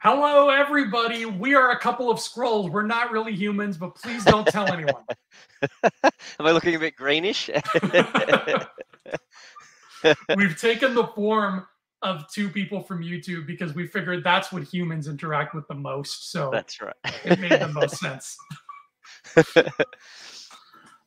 Hello, everybody. We are a couple of Skrulls. We're not really humans, but please don't tell anyone. Am I looking a bit greenish? We've taken the form of two people from YouTube because we figured that's what humans interact with the most. So That's right. it made the most sense.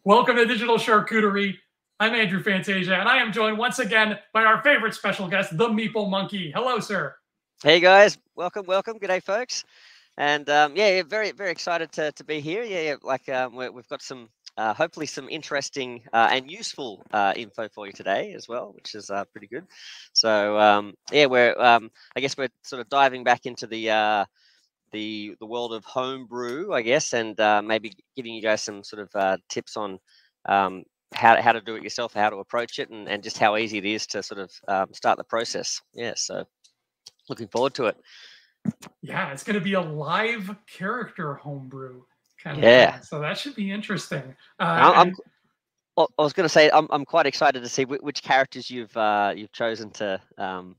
Welcome to Digital Charcuterie. I'm Andrew Fantasia, and I am joined once again by our favorite special guest, the Meeple Monkey. Hello, sir. Hey guys, welcome, welcome. Good day, folks. And um, yeah, yeah, very, very excited to, to be here. Yeah, yeah like um, we have got some, uh, hopefully, some interesting uh, and useful uh, info for you today as well, which is uh, pretty good. So um, yeah, we're, um, I guess we're sort of diving back into the uh, the the world of homebrew, I guess, and uh, maybe giving you guys some sort of tips on um, how, how to do it yourself, how to approach it, and, and just how easy it is to sort of um, start the process. Yeah, so looking forward to it. Yeah, it's going to be a live character homebrew kind of yeah. Thing. So that should be interesting. Uh, I'm, and... i was going to say I'm, I'm quite excited to see which characters you've uh, you've chosen to um,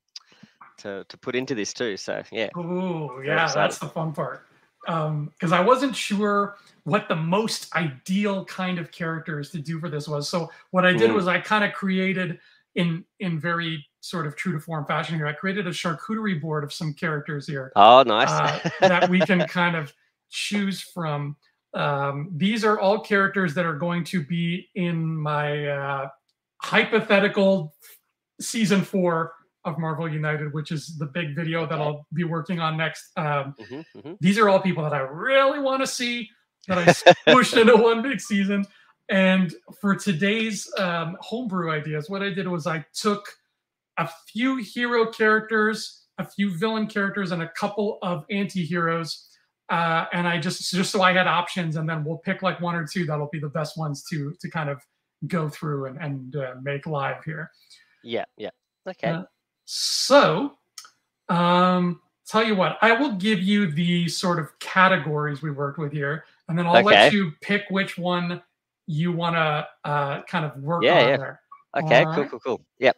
to to put into this too. So yeah. Oh yeah, that's the fun part. Because um, I wasn't sure what the most ideal kind of characters to do for this was. So what I did mm. was I kind of created in in very sort of true to form fashion here. I created a charcuterie board of some characters here. Oh, nice. uh, that we can kind of choose from. Um, these are all characters that are going to be in my uh, hypothetical season four of Marvel United, which is the big video that I'll be working on next. Um, mm-hmm, mm-hmm. These are all people that I really want to see that I pushed into one big season. And for today's um, homebrew ideas, what I did was I took a few hero characters, a few villain characters, and a couple of anti-heroes. Uh, and I just just so I had options, and then we'll pick like one or two that'll be the best ones to to kind of go through and and uh, make live here. Yeah, yeah, okay. Uh, so, um, tell you what, I will give you the sort of categories we worked with here, and then I'll okay. let you pick which one you want to uh, kind of work yeah, on yeah. there. Okay, cool, cool, cool. Yep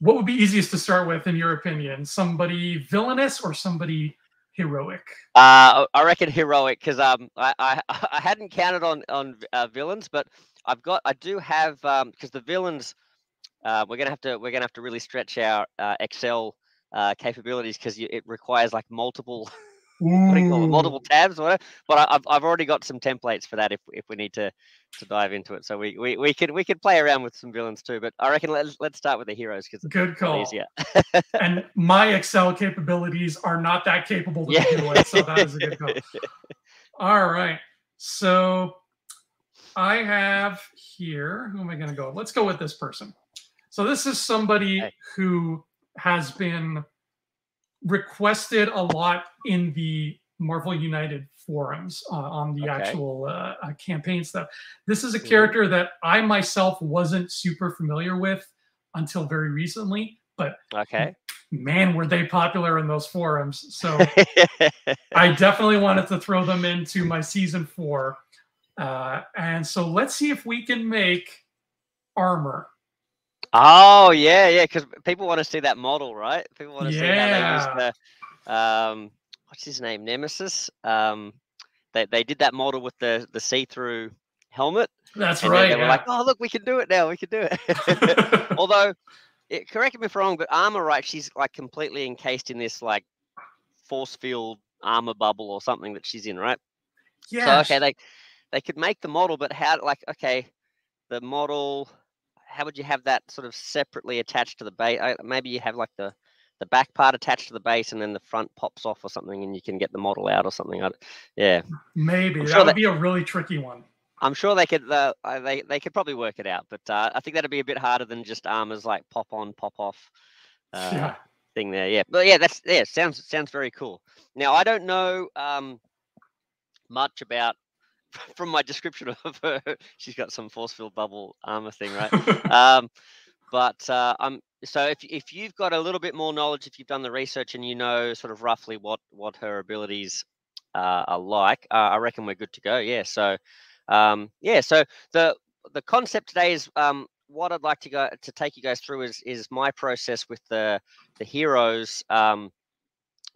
what would be easiest to start with in your opinion? Somebody villainous or somebody heroic? Uh, I reckon heroic because um, I, I, I hadn't counted on on uh, villains, but I've got I do have um because the villains uh, we're gonna have to we're gonna have to really stretch our uh, Excel uh, capabilities because it requires like multiple what do you call it? Mm. Multiple tabs, whatever. But I, have I've already got some templates for that if if we need to to dive into it. So we we, we could we could play around with some villains too. But I reckon let's let's start with the heroes because good call. Easier. and my Excel capabilities are not that capable to yeah. begin with, so that is a good call. All right, so I have here. Who am I going to go? Let's go with this person. So this is somebody okay. who has been requested a lot in the Marvel United forums uh, on the okay. actual uh, uh, campaign stuff. This is a mm-hmm. character that I myself wasn't super familiar with until very recently, but okay, man, were they popular in those forums. So I definitely wanted to throw them into my season four. Uh, and so let's see if we can make armor. Oh yeah, yeah, because people want to see that model, right? People want to yeah. see how they use the um, what's his name, Nemesis. Um, they they did that model with the the see through helmet. That's right. They, they yeah. were like, oh look, we can do it now. We can do it. Although, it, correct me if I'm wrong, but armor, right? She's like completely encased in this like force field armor bubble or something that she's in, right? Yeah. So okay, they they could make the model, but how? Like, okay, the model how would you have that sort of separately attached to the base? Maybe you have like the the back part attached to the base and then the front pops off or something and you can get the model out or something. yeah. Maybe that would be a really tricky one. I'm sure they could uh, they they could probably work it out, but uh, I think that'd be a bit harder than just armors like pop on, pop off. Uh, yeah. Thing there, yeah, but yeah, that's yeah, sounds sounds very cool. Now I don't know um, much about from my description of her, she's got some force field bubble armor thing, right? um, but uh, I'm so if if you've got a little bit more knowledge, if you've done the research and you know sort of roughly what what her abilities uh, are like, uh, I reckon we're good to go. Yeah. So um, yeah. So the the concept today is um, what I'd like to go to take you guys through is is my process with the the heroes. Um,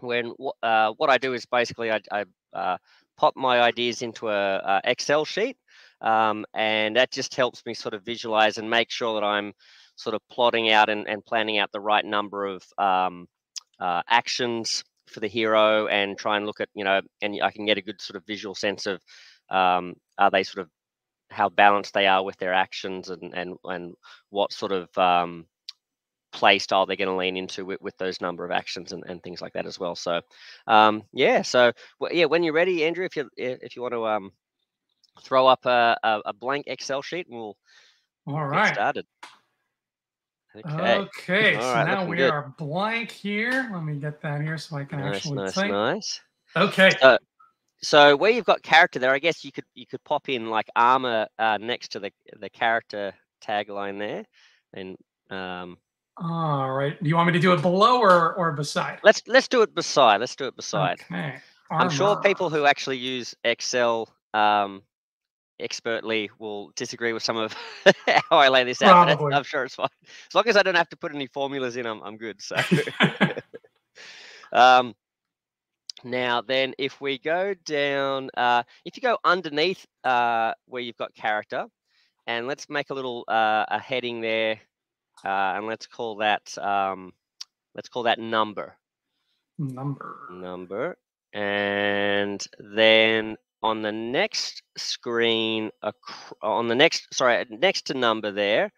when uh, what I do is basically I, I uh, pop my ideas into a, a Excel sheet, um, and that just helps me sort of visualize and make sure that I'm sort of plotting out and, and planning out the right number of um, uh, actions for the hero and try and look at you know and I can get a good sort of visual sense of um, are they sort of how balanced they are with their actions and and and what sort of um, play style they're going to lean into with, with those number of actions and, and things like that as well. So, um, yeah. So, well, yeah, when you're ready, Andrew, if you if you want to um, throw up a, a, a blank Excel sheet, and we'll all right started. Okay. Okay. All so right, now we good. are blank here. Let me get that here so I can nice, actually nice, think. Nice. Okay. So, so where you've got character there, I guess you could you could pop in like armor uh, next to the the character tagline there, and um, all right. Do you want me to do it below or, or beside? Let's let's do it beside. Let's do it beside. Okay. I'm sure people who actually use Excel um, expertly will disagree with some of how I lay this out. Probably. I'm sure it's fine. As long as I don't have to put any formulas in, I'm I'm good. So. um, now then, if we go down, uh, if you go underneath uh, where you've got character, and let's make a little uh, a heading there uh, and let's call that um, let's call that number. Number. Number, and then on the next screen, on the next sorry next to number there,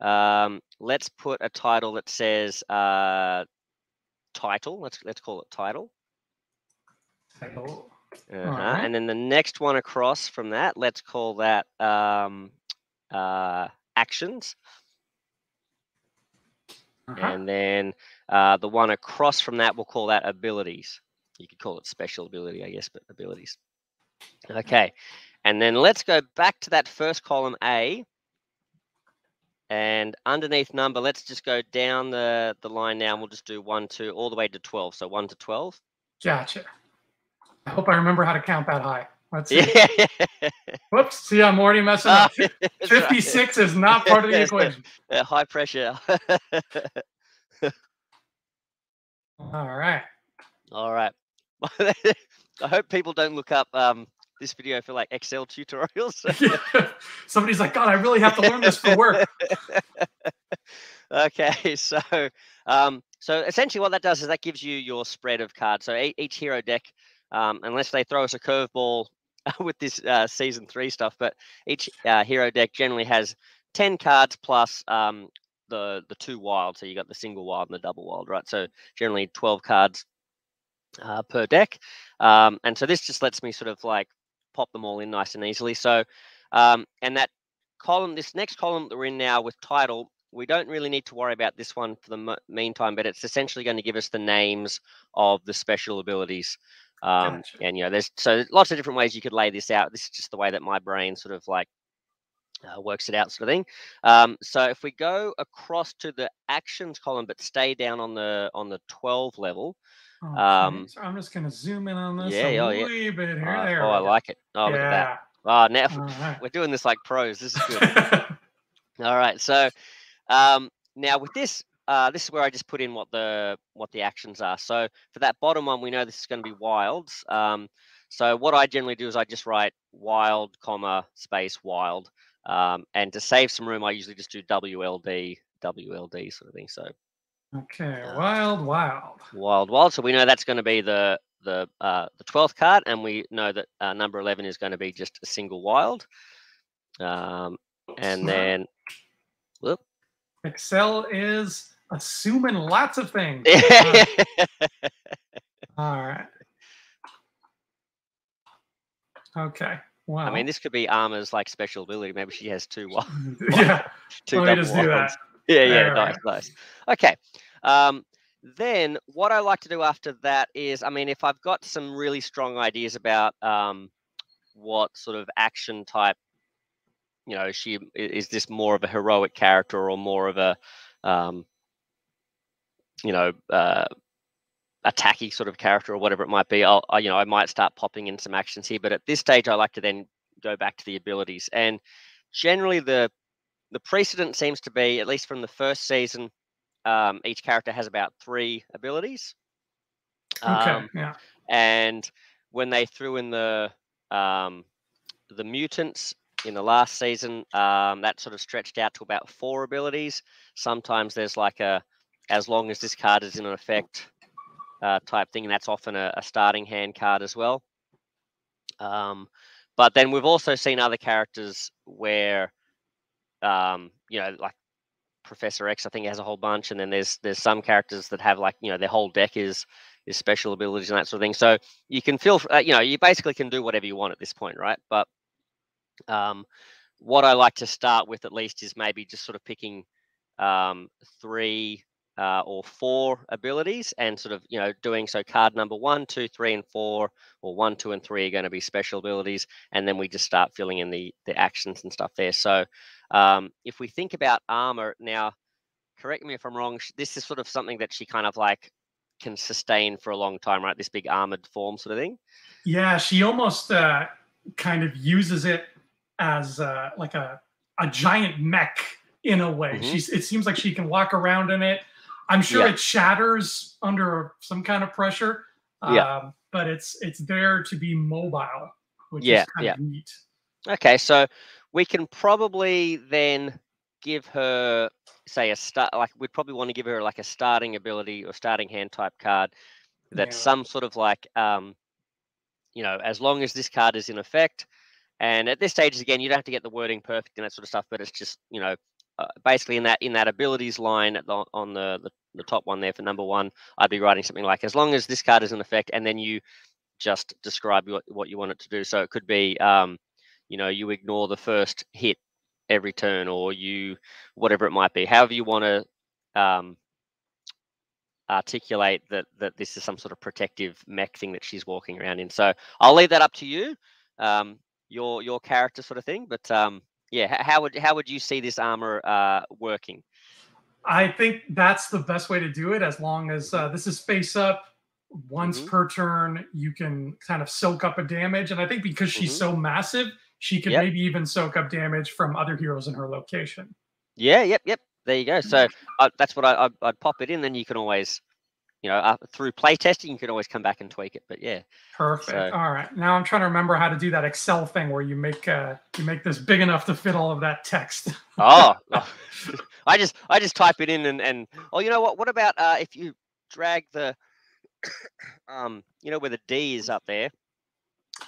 um, let's put a title that says uh, title. Let's let's call it title. Title. Uh-huh. Right. And then the next one across from that, let's call that um, uh, actions. Uh-huh. And then uh, the one across from that, we'll call that abilities. You could call it special ability, I guess, but abilities. Okay. And then let's go back to that first column A. And underneath number, let's just go down the, the line now. And we'll just do 1, 2, all the way to 12. So 1 to 12. Gotcha. I hope I remember how to count that high. Let's see. Yeah. Whoops. See, I'm already messing up. 56 right. is not part of the equation. Yeah, high pressure. All right. All right. I hope people don't look up um, this video for like Excel tutorials. yeah. Somebody's like, God, I really have to learn this for work. okay, so um, so essentially what that does is that gives you your spread of cards. So each hero deck, um, unless they throw us a curveball with this uh, season three stuff, but each uh, hero deck generally has 10 cards plus um, the the two wild. So you got the single wild and the double wild, right? So generally 12 cards uh, per deck. Um, and so this just lets me sort of like pop them all in nice and easily. So, um, and that column, this next column that we're in now with title, we don't really need to worry about this one for the meantime, but it's essentially going to give us the names of the special abilities. Um, gotcha. And you know, there's so lots of different ways you could lay this out. This is just the way that my brain sort of like uh, works it out, sort of thing. Um, so if we go across to the actions column, but stay down on the on the 12 level. Okay. Um, so I'm just going to zoom in on this yeah, a oh, yeah. bit here. Uh, there oh, I like it. Oh, yeah. look at that. Oh, now right. we're doing this like pros. This is good. All right. So um, now with this, uh, this is where I just put in what the what the actions are. So for that bottom one, we know this is going to be wilds. Um, so what I generally do is I just write wild, comma space wild, um, and to save some room, I usually just do WLD, WLD sort of thing. So okay, uh, wild, wild, wild, wild. So we know that's going to be the the uh, the twelfth card, and we know that uh, number eleven is going to be just a single wild. Um, and then, whoop. Excel is assuming lots of things. all right. Okay. Wow. I mean, this could be Armor's like special ability. Maybe she has two. yeah. two Let me just do that. Yeah, yeah, there, nice, right. nice. Okay. Um, then what I like to do after that is, I mean, if I've got some really strong ideas about um, what sort of action type, you know, she is this more of a heroic character or more of a, um, you know, uh, attacky sort of character or whatever it might be, I'll, I, you know, I might start popping in some actions here. But at this stage, I like to then go back to the abilities. And generally, the the precedent seems to be, at least from the first season, um, each character has about three abilities. Okay. Um, yeah. And when they threw in the um, the mutants in the last season, um, that sort of stretched out to about four abilities. Sometimes there's like a as long as this card is in an effect uh, type thing, and that's often a, a starting hand card as well. Um, but then we've also seen other characters where, um, you know, like Professor X, I think has a whole bunch, and then there's there's some characters that have like you know their whole deck is is special abilities and that sort of thing. So you can feel, uh, you know, you basically can do whatever you want at this point, right? But um, what I like to start with at least is maybe just sort of picking um, three uh, or four abilities and sort of you know doing so card number one two three and four or one two and three are going to be special abilities and then we just start filling in the the actions and stuff there so um, if we think about armor now correct me if i'm wrong this is sort of something that she kind of like can sustain for a long time right this big armored form sort of thing yeah she almost uh, kind of uses it as uh, like a a giant mech in a way. Mm-hmm. She's it seems like she can walk around in it. I'm sure yeah. it shatters under some kind of pressure. Yeah. Um, but it's it's there to be mobile, which yeah, is kind yeah. of neat. Okay, so we can probably then give her say a start like we'd probably want to give her like a starting ability or starting hand type card that's yeah. some sort of like um you know as long as this card is in effect and at this stage again you don't have to get the wording perfect and that sort of stuff but it's just you know uh, basically in that in that abilities line the, on the, the, the top one there for number one, I'd be writing something like as long as this card is in effect, and then you just describe what, what you want it to do. So it could be, um, you know, you ignore the first hit every turn, or you whatever it might be. However you want to um, articulate that that this is some sort of protective mech thing that she's walking around in. So I'll leave that up to you, um, your your character sort of thing. But um, yeah, how would how would you see this armor uh, working? I think that's the best way to do it. As long as uh, this is face up, once mm-hmm. per turn, you can kind of soak up a damage. And I think because she's mm-hmm. so massive, she could yep. maybe even soak up damage from other heroes in her location. Yeah, yep, yep. There you go. So uh, that's what I, would pop it in. Then you can always you know, uh, through play testing, you can always come back and tweak it. But yeah, perfect. So, all right, now I'm trying to remember how to do that Excel thing where you make uh, you make this big enough to fit all of that text. oh, oh, I just I just type it in and and oh, you know what? What about uh, if you drag the um, you know, where the D is up there.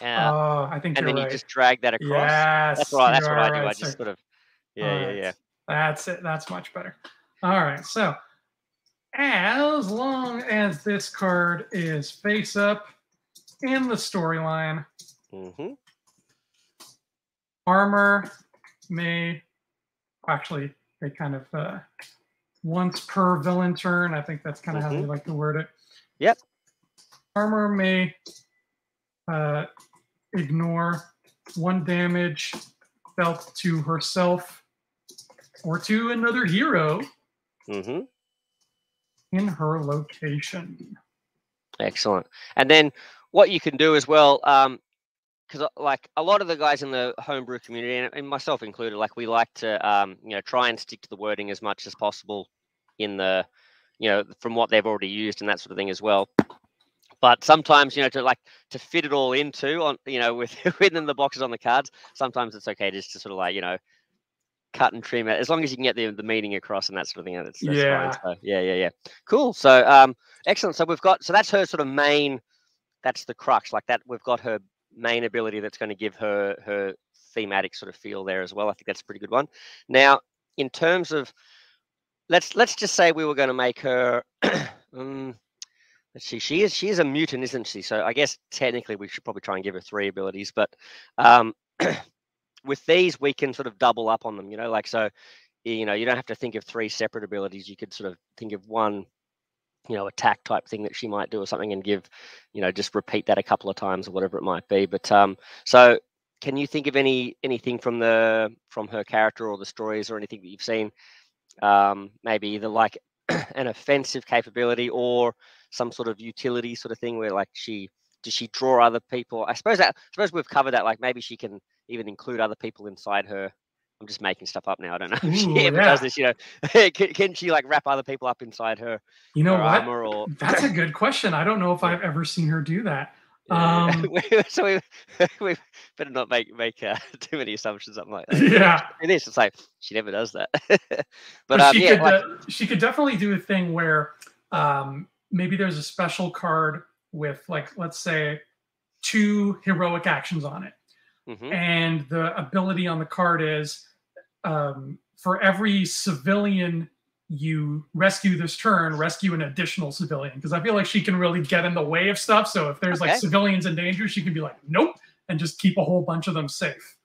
Uh, oh, I think and then right. you just drag that across. Yes, that's right. That's what I do. Right, I just sir. sort of yeah, yeah, yeah. That's it. That's much better. All right, so as long as this card is face up in the storyline. Mm-hmm. Armor may actually they kind of uh, once per villain turn. I think that's kind of mm-hmm. how they like to word it. Yep. Armor may uh, ignore one damage dealt to herself or to another hero. Mm-hmm in her location. Excellent. And then what you can do as well, um, because uh, like a lot of the guys in the homebrew community, and myself included, like we like to, um, you know, try and stick to the wording as much as possible in the, you know, from what they've already used and that sort of thing as well. But sometimes, you know, to like to fit it all into on, you know, with within the boxes on the cards, sometimes it's okay to just to sort of like, you know, cut and trim it as long as you can get the, the meaning across and that sort of thing. That's, that's yeah. So, yeah, yeah, yeah. Cool. So, um, excellent. So we've got so that's her sort of main. That's the crux. Like that, we've got her main ability that's going to give her her thematic sort of feel there as well. I think that's a pretty good one. Now, in terms of let's let's just say we were going to make her. um, let's see. She is she is a mutant, isn't she? So I guess technically we should probably try and give her three abilities, but um, with these we can sort of double up on them you know like so you know you don't have to think of three separate abilities. You could sort of think of one you know attack type thing that she might do or something and give you know just repeat that a couple of times or whatever it might be. But um so can you think of any anything from the from her character or the stories or anything that you've seen? Um maybe either like an offensive capability or some sort of utility sort of thing where like she does she draw other people? I suppose that i suppose we've covered that like maybe she can even include other people inside her I'm just making stuff up now. I don't know if she ever yeah. does this. You know, can, can, she like wrap other people up inside her? You know what? Or... That's a good question. I don't know if I've ever seen her do that. Um, so we, we better not make make uh, too many assumptions. Something like that. Yeah, it is. It's like she never does that. but, but um, she yeah, could like... uh, she could definitely do a thing where um, maybe there's a special card with like let's say two heroic actions on it, mm-hmm. and the ability on the card is um, for every civilian you rescue this turn, rescue an additional civilian. Because I feel like she can really get in the way of stuff. So if there's okay. like civilians in danger, she can be like, nope, and just keep a whole bunch of them safe.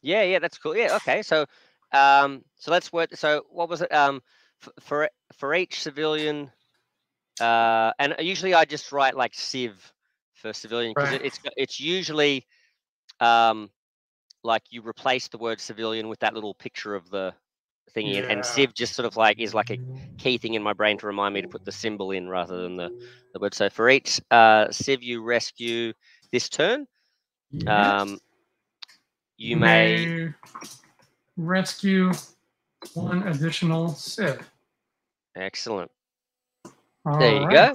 Yeah, yeah, that's cool. Yeah, okay. So um so let's work so what was it? Um for for each civilian uh and usually I just write like civ for civilian because right. it, it's it's usually um like you replace the word civilian with that little picture of the thingy, yeah. and Civ just sort of like is like a key thing in my brain to remind me to put the symbol in rather than the, the word. So for each uh, Civ you rescue this turn, yes. um, you may... may... rescue one additional Civ. Excellent. All there you right. go.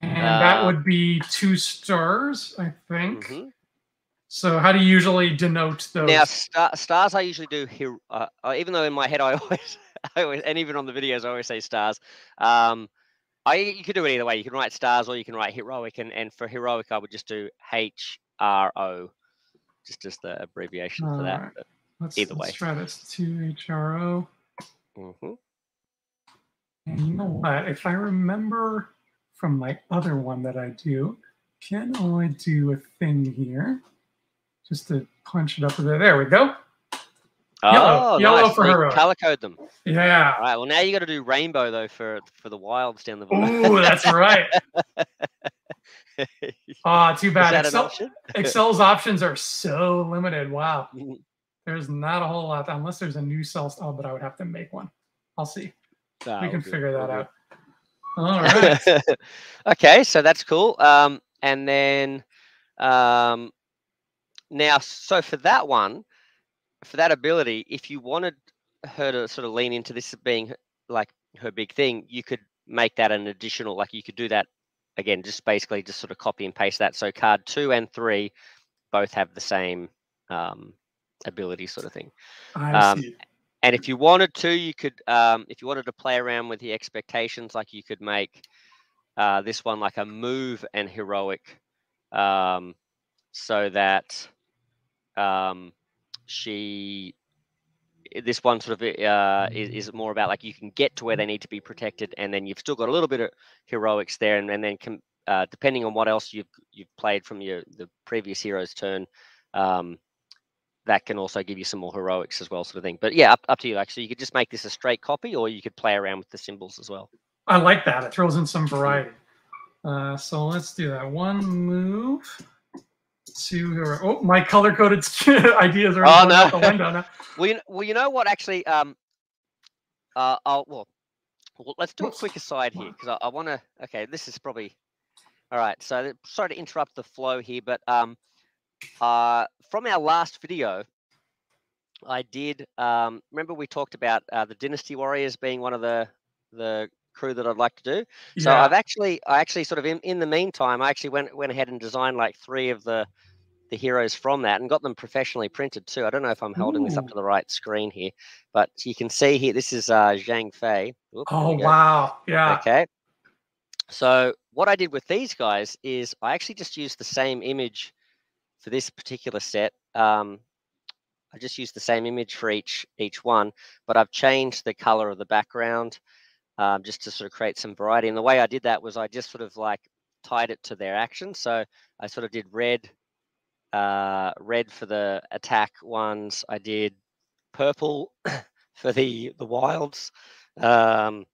And uh, that would be two stars, I think. Mm-hmm. So how do you usually denote those? Now, star, stars I usually do here, uh, uh, even though in my head I always, I always, and even on the videos I always say stars. Um, I you could do it either way. You can write stars or you can write heroic, and and for heroic I would just do H R O, just as the abbreviation All for that. Right. Let's, either let's way. try this two H R O. Mm-hmm. And you know what? If I remember from my other one that I do, can I do a thing here? Just to punch it up a bit. There we go. Oh, yellow, nice. for her. Color code them. Yeah. All right. Well, now you got to do rainbow though for for the wilds down the. Oh, that's right. Ah, oh, too bad. Excel, option? Excel's options are so limited. Wow. Mm-hmm. There's not a whole lot unless there's a new cell. Oh, but I would have to make one. I'll see. Oh, we can figure that out. All right. okay, so that's cool. Um, and then um, now, so for that one, for that ability, if you wanted her to sort of lean into this being like her big thing, you could make that an additional, like you could do that again, just basically just sort of copy and paste that. So card two and three both have the same um, ability sort of thing. I um, see. And if you wanted to, you could, um, if you wanted to play around with the expectations, like you could make uh, this one like a move and heroic um, so that um, she this one sort of uh, is, is more about like you can get to where they need to be protected, and then you've still got a little bit of heroics there, and, and then com- uh, depending on what else you've you've played from your the previous hero's turn, um, that can also give you some more heroics as well, sort of thing. But yeah, up, up to you. Actually, you could just make this a straight copy, or you could play around with the symbols as well. I like that. It throws in some variety. Uh, so let's do that. One move to oh my color coded ideas are oh, no. out the window now. well, you, well, you know what? Actually, um, uh, I'll well, well let's do a quick aside here because I, I want to. Okay, this is probably all right. So sorry to interrupt the flow here, but um, uh, from our last video, I did um, remember we talked about uh, the Dynasty Warriors being one of the the crew that I'd like to do. Yeah. So I've actually, I actually sort of in, in the meantime, I actually went went ahead and designed like three of the the heroes from that and got them professionally printed too. I don't know if I'm holding Ooh. this up to the right screen here, but you can see here. This is uh, Zhang Fei. Oh wow! Yeah. Okay. So what I did with these guys is I actually just used the same image for this particular set. Um, I just used the same image for each each one, but I've changed the color of the background um, just to sort of create some variety. And the way I did that was I just sort of like tied it to their action. So I sort of did red, uh, red for the attack ones. I did purple for the the wilds, um,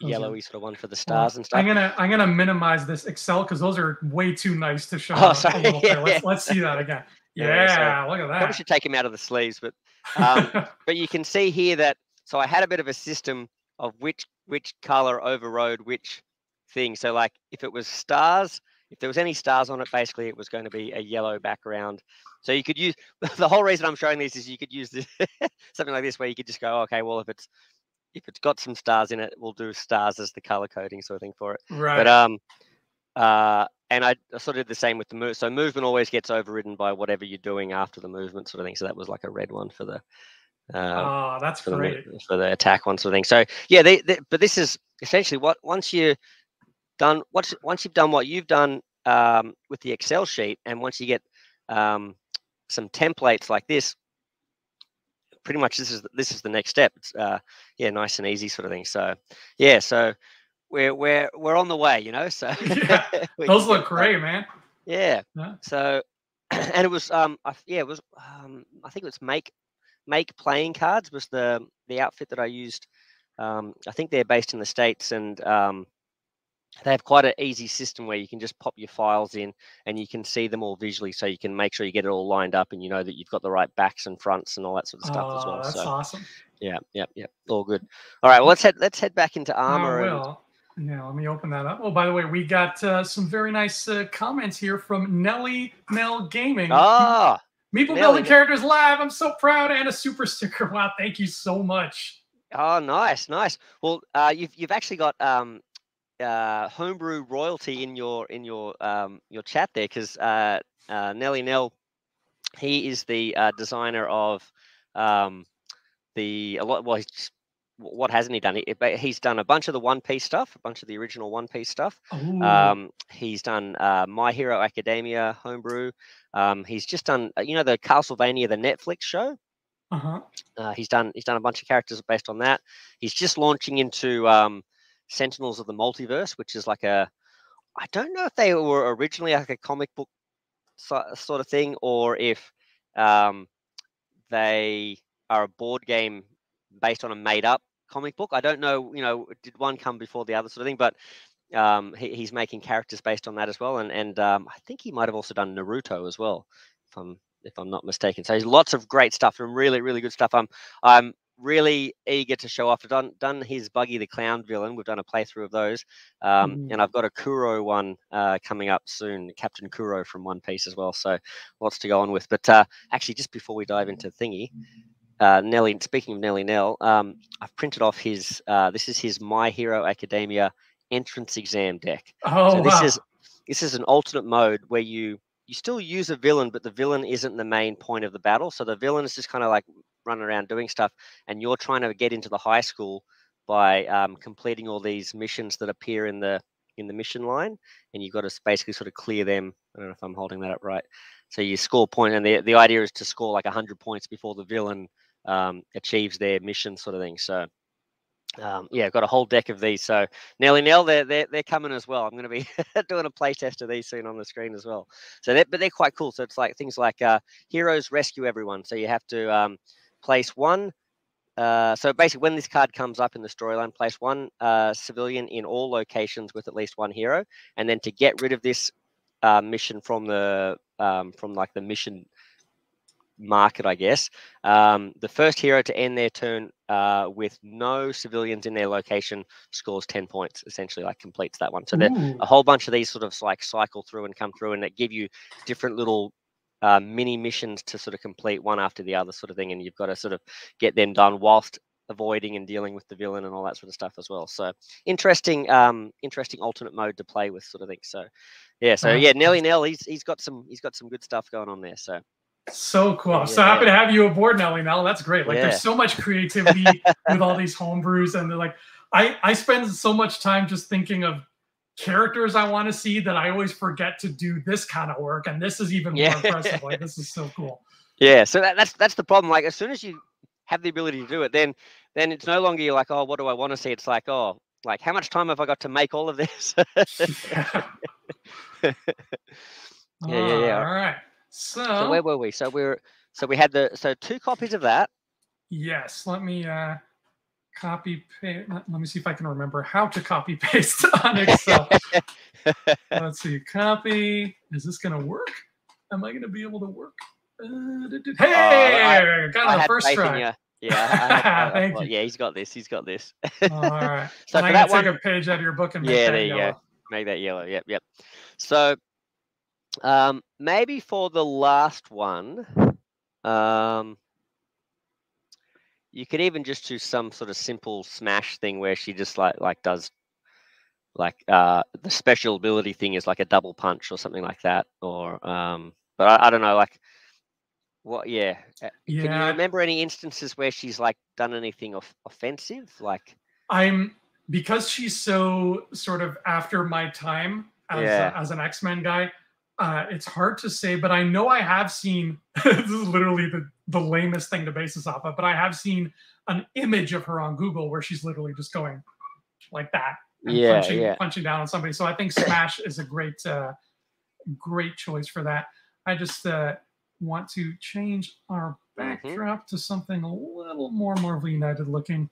yellowy sort of one for the stars and stuff. I'm gonna I'm gonna minimize this Excel because those are way too nice to show. Oh, sorry. yeah, let's, let's see that again. Yeah, yeah so look at that. Probably should take him out of the sleeves, but um, but you can see here that so I had a bit of a system of which which color overrode which thing. So like if it was stars, if there was any stars on it, basically it was going to be a yellow background. So you could use the whole reason I'm showing this is you could use this something like this where you could just go, okay, well if it's if it's got some stars in it, we'll do stars as the color coding sort of thing for it. Right. But um, uh, and I sort of did the same with the move. So movement always gets overridden by whatever you're doing after the movement sort of thing. So that was like a red one for the. Uh, oh, that's for great the, for the attack one sort of thing. So yeah, they, they, but this is essentially what once you done once once you've done what you've done um, with the Excel sheet, and once you get um, some templates like this, pretty much this is this is the next step. It's uh, yeah, nice and easy sort of thing. So yeah, so we're we're we're on the way, you know. So yeah, those look great, man. Yeah. yeah. So and it was um I, yeah it was um I think it was make make playing cards was the the outfit that I used. Um, I think they're based in the states and um, they have quite an easy system where you can just pop your files in and you can see them all visually so you can make sure you get it all lined up and you know that you've got the right backs and fronts and all that sort of stuff oh, as well that's so awesome. yeah yeah yeah all good. All right well let's head let's head back into armor oh, and... yeah let me open that up. Oh by the way we got uh, some very nice uh, comments here from nelly Nell gaming. Ah Meeple building characters live. I'm so proud and a super sticker. Wow, thank you so much. Oh, nice, nice. Well, uh, you've you've actually got um, uh, homebrew royalty in your in your um, your chat there because uh, uh, Nelly Nell, he is the uh, designer of um, the a lot. Well, he's, what hasn't he done? He, he's done a bunch of the One Piece stuff, a bunch of the original One Piece stuff. Um, he's done uh, My Hero Academia homebrew. Um, he's just done, uh, you know, the Castlevania, the Netflix show. Uh-huh. Uh, he's done he's done a bunch of characters based on that. He's just launching into um, Sentinels of the Multiverse, which is like a I don't know if they were originally like a comic book so, sort of thing or if um, they are a board game based on a made up comic book. I don't know, you know, did one come before the other sort of thing, but um, he, he's making characters based on that as well. And and um, I think he might have also done Naruto as well, if I'm if I'm not mistaken. So he's lots of great stuff and really really good stuff. I'm I'm really eager to show off. I've done, done his Buggy the Clown villain. We've done a playthrough of those. Um, mm. And I've got a Kuro one uh, coming up soon, Captain Kuro from One Piece as well. So lots to go on with. But uh, actually, just before we dive into Thingy, uh, Nelly, speaking of Nelly Nell, um, I've printed off his, uh, this is his My Hero Academia entrance exam deck. Oh, so this wow. is this is an alternate mode where you you still use a villain, but the villain isn't the main point of the battle. So the villain is just kind of like running around doing stuff, and you're trying to get into the high school by um, completing all these missions that appear in the in the mission line, and you've got to basically sort of clear them. I don't know if I'm holding that up right. So you score points. point, and the the idea is to score like hundred points before the villain um, achieves their mission, sort of thing. So um, yeah, I've got a whole deck of these. So Nelly Nell, they're, they're, they're coming as well. I'm going to be doing a play test of these soon on the screen as well. So but they're quite cool. So it's like things like uh, heroes rescue everyone. So you have to um, place one. Uh, so basically, when this card comes up in the storyline, place one uh, civilian in all locations with at least one hero, and then to get rid of this uh, mission from the um, from like the mission market, I guess. Um, the first hero to end their turn uh, with no civilians in their location scores 10 points, essentially, like completes that one. So there a whole bunch of these sort of like cycle through and come through and that give you different little uh, mini missions to sort of complete one after the other sort of thing. And you've got to sort of get them done whilst avoiding and dealing with the villain and all that sort of stuff as well. So interesting, um, interesting alternate mode to play with sort of thing. So yeah, so yeah, Nelly Nell, he's he's got some he's got some good stuff going on there. So so cool. I'm so happy to have you aboard, Nelly. Now that's great. Like, yeah. there's so much creativity with all these homebrews, and they're like, I I spend so much time just thinking of characters I want to see that I always forget to do this kind of work, and this is even more impressive. Like, this is so cool. Yeah. So that, that's that's the problem. Like, as soon as you have the ability to do it, then then it's no longer you're like, oh, what do I want to see? It's like, oh, like how much time have I got to make all of this? yeah. yeah, yeah, yeah. All right. So, so where were we? So we are so we had the so two copies of that. Yes. Let me uh copy paste. Let me see if I can remember how to copy paste on Excel. Let's see. Copy. Is this gonna work? Am I gonna be able to work? Uh, hey, uh, I, got I the first try. Yeah, I, Thank you. yeah, he's got this. He's got this. All right. so for that take one, a page out of your book and yeah, there you go. make that yellow. Yep, yep. So um, maybe for the last one, um, you could even just do some sort of simple smash thing where she just like like does like uh the special ability thing is like a double punch or something like that or um but I, I don't know like what yeah yeah uh, can you remember any instances where she's like done anything off- offensive like i'm because she's so sort of after my time as, yeah. as an x-men guy uh, it's hard to say, but I know I have seen. this is literally the the lamest thing to base this off of, but I have seen an image of her on Google where she's literally just going like that, yeah, punching, yeah. punching down on somebody. So I think Smash is a great, uh, great choice for that. I just uh, want to change our mm-hmm. backdrop mm-hmm. to something a little more Marvel United looking.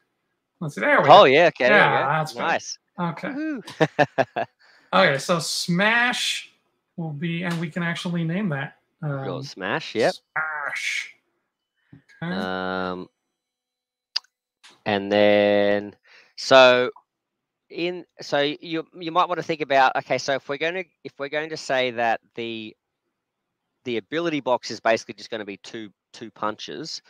Let's see. There we oh, go. yeah. Okay. Yeah, that's nice. Good. Okay. okay. So Smash will be, and we can actually name that. Um, Go Smash. Yep. Smash. Okay. Um, and then so in so you you might want to think about okay so if we're going to if we're going to say that the the ability box is basically just going to be two two punches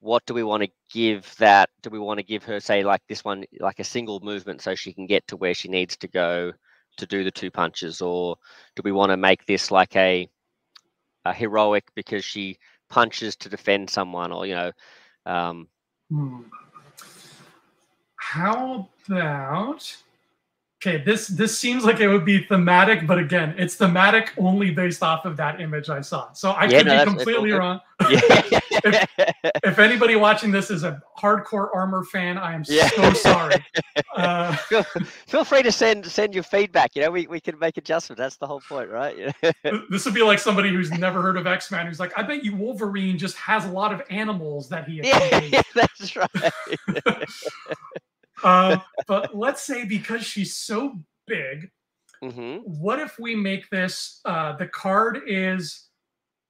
what do we want to give that do we want to give her say like this one like a single movement so she can get to where she needs to go to do the two punches or do we want to make this like a, a heroic because she punches to defend someone or you know um, hmm. how about okay this this seems like it would be thematic but again it's thematic only based off of that image i saw so i yeah, could no, be completely wrong yeah. If, if, anybody watching this is a hardcore armor fan i am yeah. so sorry uh, feel, feel, free to send send your feedback you know we, we can make adjustments that's the whole point right this would be like somebody who's never heard of x-men who's like i bet you wolverine just has a lot of animals that he yeah, that's right uh, but let's say because she's so big, mm-hmm. what if we make this uh, the card is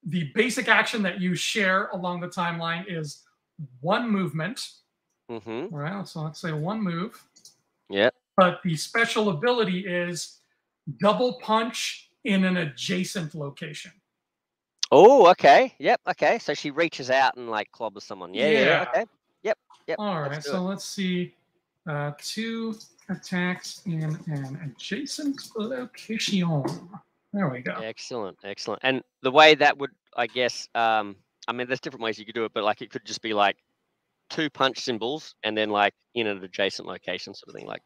the basic action that you share along the timeline is one movement. Mm-hmm. Right. So let's say one move. Yeah. But the special ability is double punch in an adjacent location. Oh, okay. Yep. Okay. So she reaches out and like clobbers someone. Yeah. Yeah. yeah okay. Yep. Yep. All right. So it. let's see uh, two attacks in an adjacent location. There we go. Excellent, excellent. And the way that would, I guess, um, I mean, there's different ways you could do it, but like it could just be like two punch symbols and then like in an adjacent location, sort of thing. Like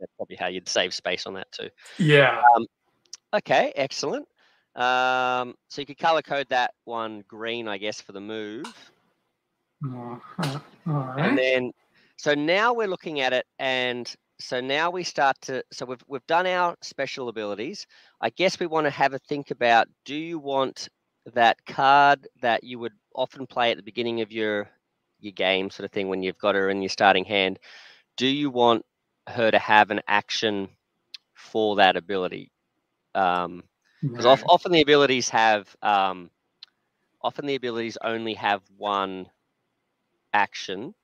that's probably how you'd save space on that too. Yeah. Um, okay, excellent. Um, so you could color code that one green, I guess, for the move. Uh-huh. All right. And then so now we're looking at it, and so now we start to. So we've we've done our special abilities. I guess we want to have a think about: Do you want that card that you would often play at the beginning of your your game, sort of thing, when you've got her in your starting hand? Do you want her to have an action for that ability? Because um, right. often the abilities have um, often the abilities only have one action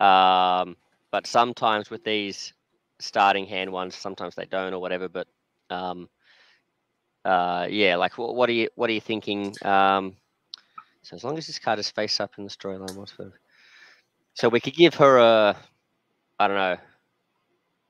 um, but sometimes with these starting hand ones, sometimes they don't or whatever. But um, uh, yeah, like what, what, are you what are you thinking? Um, so as long as this card is face up in the storyline, what's the so we could give her a I don't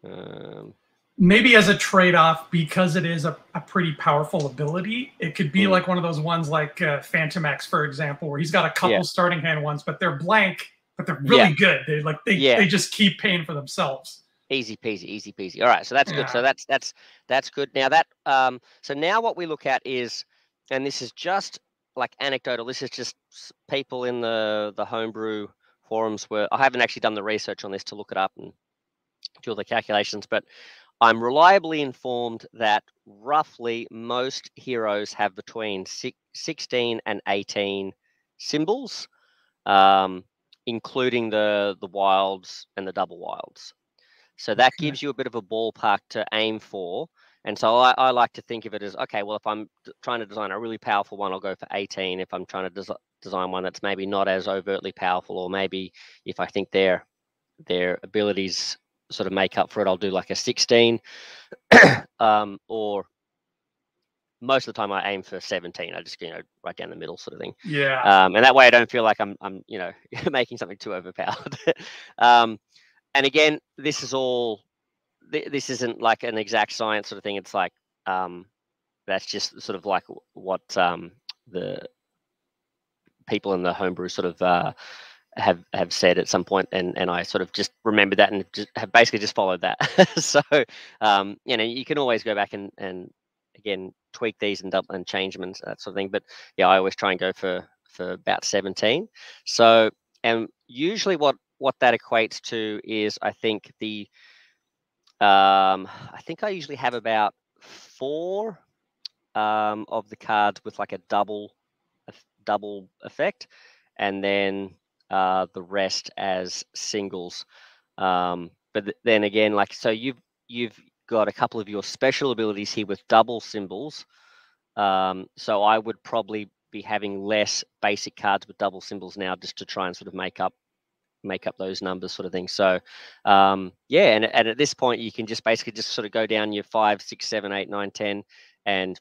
know. Um, Maybe as a trade-off, because it is a, a pretty powerful ability, it could be mm. like one of those ones like uh, Fantomex, for example, where he's got a couple yeah. starting hand ones, but they're blank but they're really yeah. good. They like they yeah. they just keep paying for themselves. Easy peasy, easy peasy. All right, so that's yeah. good. So that's that's that's good. Now that um, so now what we look at is, and this is just like anecdotal. This is just people in the the homebrew forums where I haven't actually done the research on this to look it up and do all the calculations, but I'm reliably informed that roughly most heroes have between 16 and 18 symbols. Um, including the the wilds and the double wilds. So that okay. gives you a bit of a ballpark to aim for. And so I, I, like to think of it as okay, well, if I'm trying to design a really powerful one, I'll go for 18. If I'm trying to des- design one that's maybe not as overtly powerful, or maybe if I think their their abilities sort of make up for it, I'll do like a 16, um, or most of the time I aim for 17. I just you know right down the middle sort of thing. Yeah. Um, and that way I don't feel like I'm I'm you know making something too overpowered. um, and again, this is all. Th- this isn't like an exact science sort of thing. It's like um, that's just sort of like what um, the people in the homebrew sort of uh, have have said at some point, and and I sort of just remembered that and just have basically just followed that. so um, you know, you can always go back and and again tweak these and double and change them and that sort of thing. But yeah, I always try and go for for about 17. So and usually what what that equates to is I think the um, I think I usually have about four um, of the cards with like a double a double effect, and then uh, the rest as singles. Um, but th- then again, like so, you've you've got a couple of your special abilities here with double symbols. Um, so I would probably be having less basic cards with double symbols now, just to try and sort of make up make up those numbers sort of thing. So um yeah and, and at this point you can just basically just sort of go down your five six seven eight nine ten and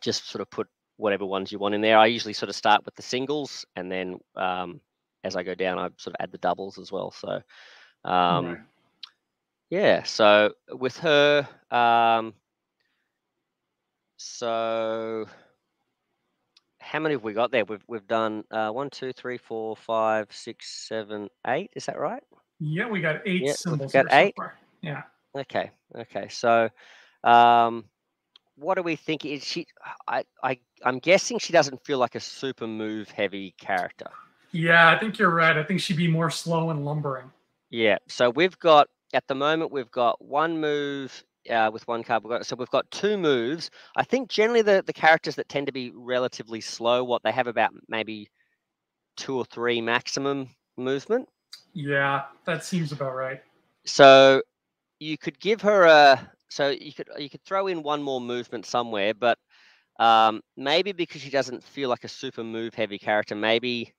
just sort of put whatever ones you want in there. I usually sort of start with the singles and then um as i go down i sort of add the doubles as well. So um right. yeah so with her um so how many have we got there? We've we've done uh, one, two, three, four, five, six, seven, eight. Is that right? Yeah, we got eight yeah, symbols. Got eight. So yeah. Okay. Okay. So, um, what do we think? Is she? I I I'm guessing she doesn't feel like a super move heavy character. Yeah, I think you're right. I think she'd be more slow and lumbering. Yeah. So we've got at the moment we've got one move uh, with one card. We've got, so we've got two moves. I think generally the, the characters that tend to be relatively slow, what they have about maybe two or three maximum movement. Yeah, that seems about right. So you could give her a so you could you could throw in one more movement somewhere, but um, maybe because she doesn't feel like a super move heavy character, maybe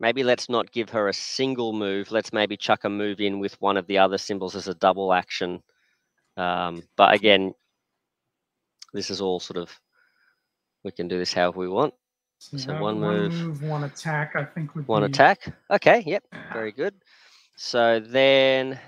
maybe let's not give her a single move. Let's maybe chuck a move in with one of the other symbols as a double action um, but again, this is all sort of we can do this however we want. So, so one, move, move, one attack. I think would one be... attack. Okay, yep, very good. So then,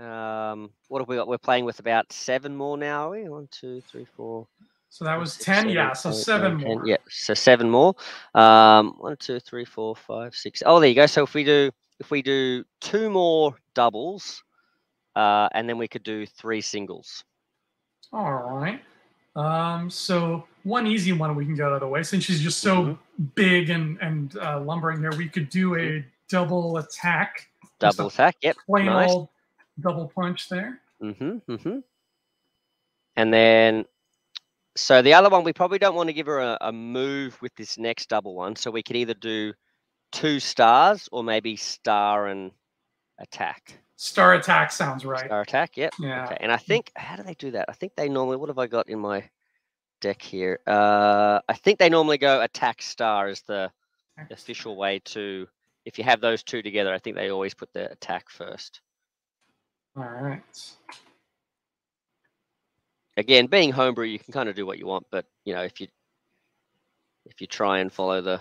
um, what have we got? We're playing with about seven more now. Are we one, two, three, four. So that was ten. Seven, yeah, so eight, seven nine, more. 10, yeah, so seven more. Um, one, two, three, four, five, six. Oh, there you go. So if we do if we do two more doubles, uh, and then we could do three singles. All right. Um, so one easy one we can get out of the way since she's just so mm-hmm. big and and uh, lumbering here. We could do a double attack. Double attack. Yep. Plain nice. old double punch there. Mm-hmm. Mm-hmm. And then, so the other one we probably don't want to give her a, a move with this next double one. So we could either do two stars or maybe star and attack. Star attack sounds right. Star attack, yep. Yeah. Okay. And I think how do they do that? I think they normally what have I got in my deck here? Uh I think they normally go attack star as the official way to if you have those two together, I think they always put the attack first. All right. Again, being homebrew, you can kind of do what you want, but you know, if you if you try and follow the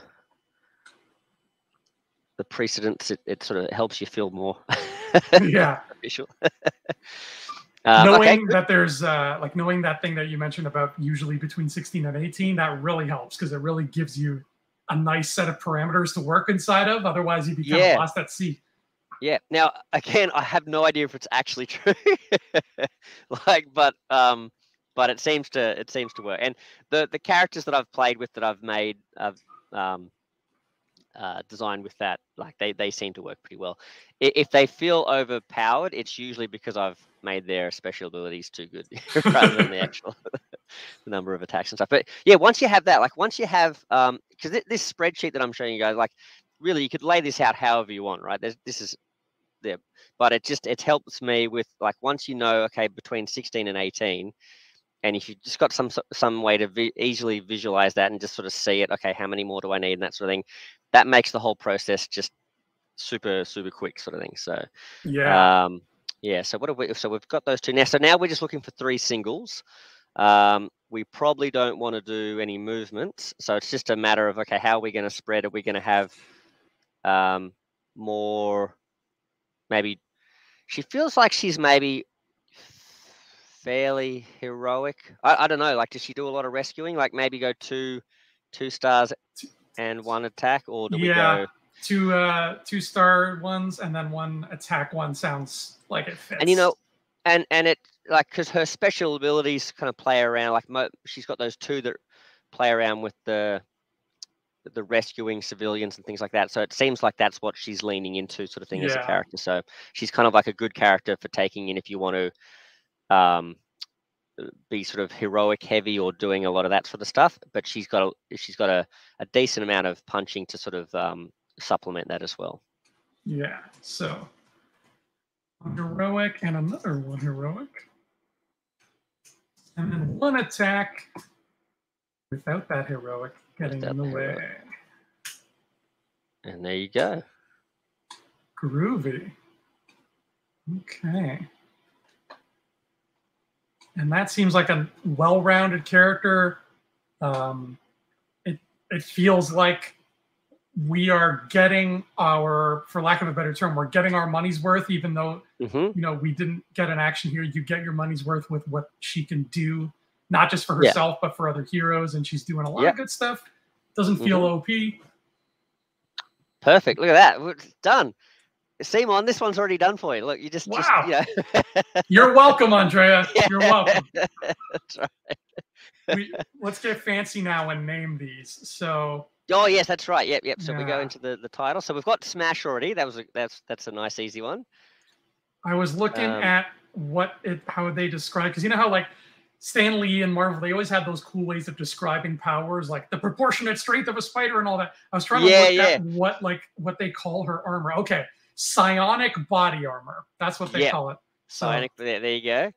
the precedents, it, it sort of helps you feel more yeah. Official. um, knowing okay. that there's uh, like knowing that thing that you mentioned about usually between 16 and 18, that really helps because it really gives you a nice set of parameters to work inside of. Otherwise, you'd be kind yeah. of lost at sea. Yeah. Now, again, I have no idea if it's actually true. like, but um, but it seems to it seems to work. And the the characters that I've played with that I've made, I've um, uh, design with that, like they, they seem to work pretty well. If they feel overpowered, it's usually because I've made their special abilities too good rather than the actual the number of attacks and stuff. But yeah, once you have that, like once you have, um, because th- this spreadsheet that I'm showing you guys, like really you could lay this out however you want, right? There's, this is there, but it just it helps me with like once you know, okay, between 16 and 18, and if you've just got some some way to vi- easily visualize that and just sort of see it okay how many more do i need and that sort of thing that makes the whole process just super super quick sort of thing so yeah um Yeah. So what have we? So we've got those two now. So now we're just looking for three singles. Um, we probably don't want to do any movements. So it's just a matter of okay, how are we going to spread? Are we going to have um, more? Maybe she feels like she's maybe fairly heroic. I, I don't know. Like, does she do a lot of rescuing? Like, maybe go two two stars and one attack, or do yeah. we go? two uh two star ones and then one attack one sounds like it fits. And you know, and and it like because her special abilities kind of play around. Like mo- she's got those two that play around with the the rescuing civilians and things like that. So it seems like that's what she's leaning into, sort of thing, yeah. as a character. So she's kind of like a good character for taking in if you want to um, be sort of heroic heavy or doing a lot of that sort of stuff. But she's got a she's got a, a decent amount of punching to sort of um, supplement that as well. Yeah. So heroic and another one heroic. And then one attack without that heroic getting in the heroic. way. And there you go. Groovy. Okay. And that seems like a well-rounded character. Um, it it feels like we are getting our, for lack of a better term, we're getting our money's worth, even though mm-hmm. you know we didn't get an action here. You get your money's worth with what she can do, not just for herself yeah. but for other heroes, and she's doing a lot yeah. of good stuff. Doesn't feel mm-hmm. OP. Perfect. Look at that. We're done. Simon, this one's already done for you. Look, you just, wow. Just, know. You're welcome, Andrea. You're welcome. That's right. we, let's get fancy now and name these. So Oh yes, that's right. Yep, yep. So yeah. we go into the, the title. So we've got Smash already. That was a, that's that's a nice easy one. I was looking um, at what it how they describe because you know how like Stan Lee and Marvel they always had those cool ways of describing powers like the proportionate strength of a spider and all that. I was trying to yeah, look yeah. at what like what they call her armor. Okay, psionic body armor. That's what they call it. So, psionic. There, there you go.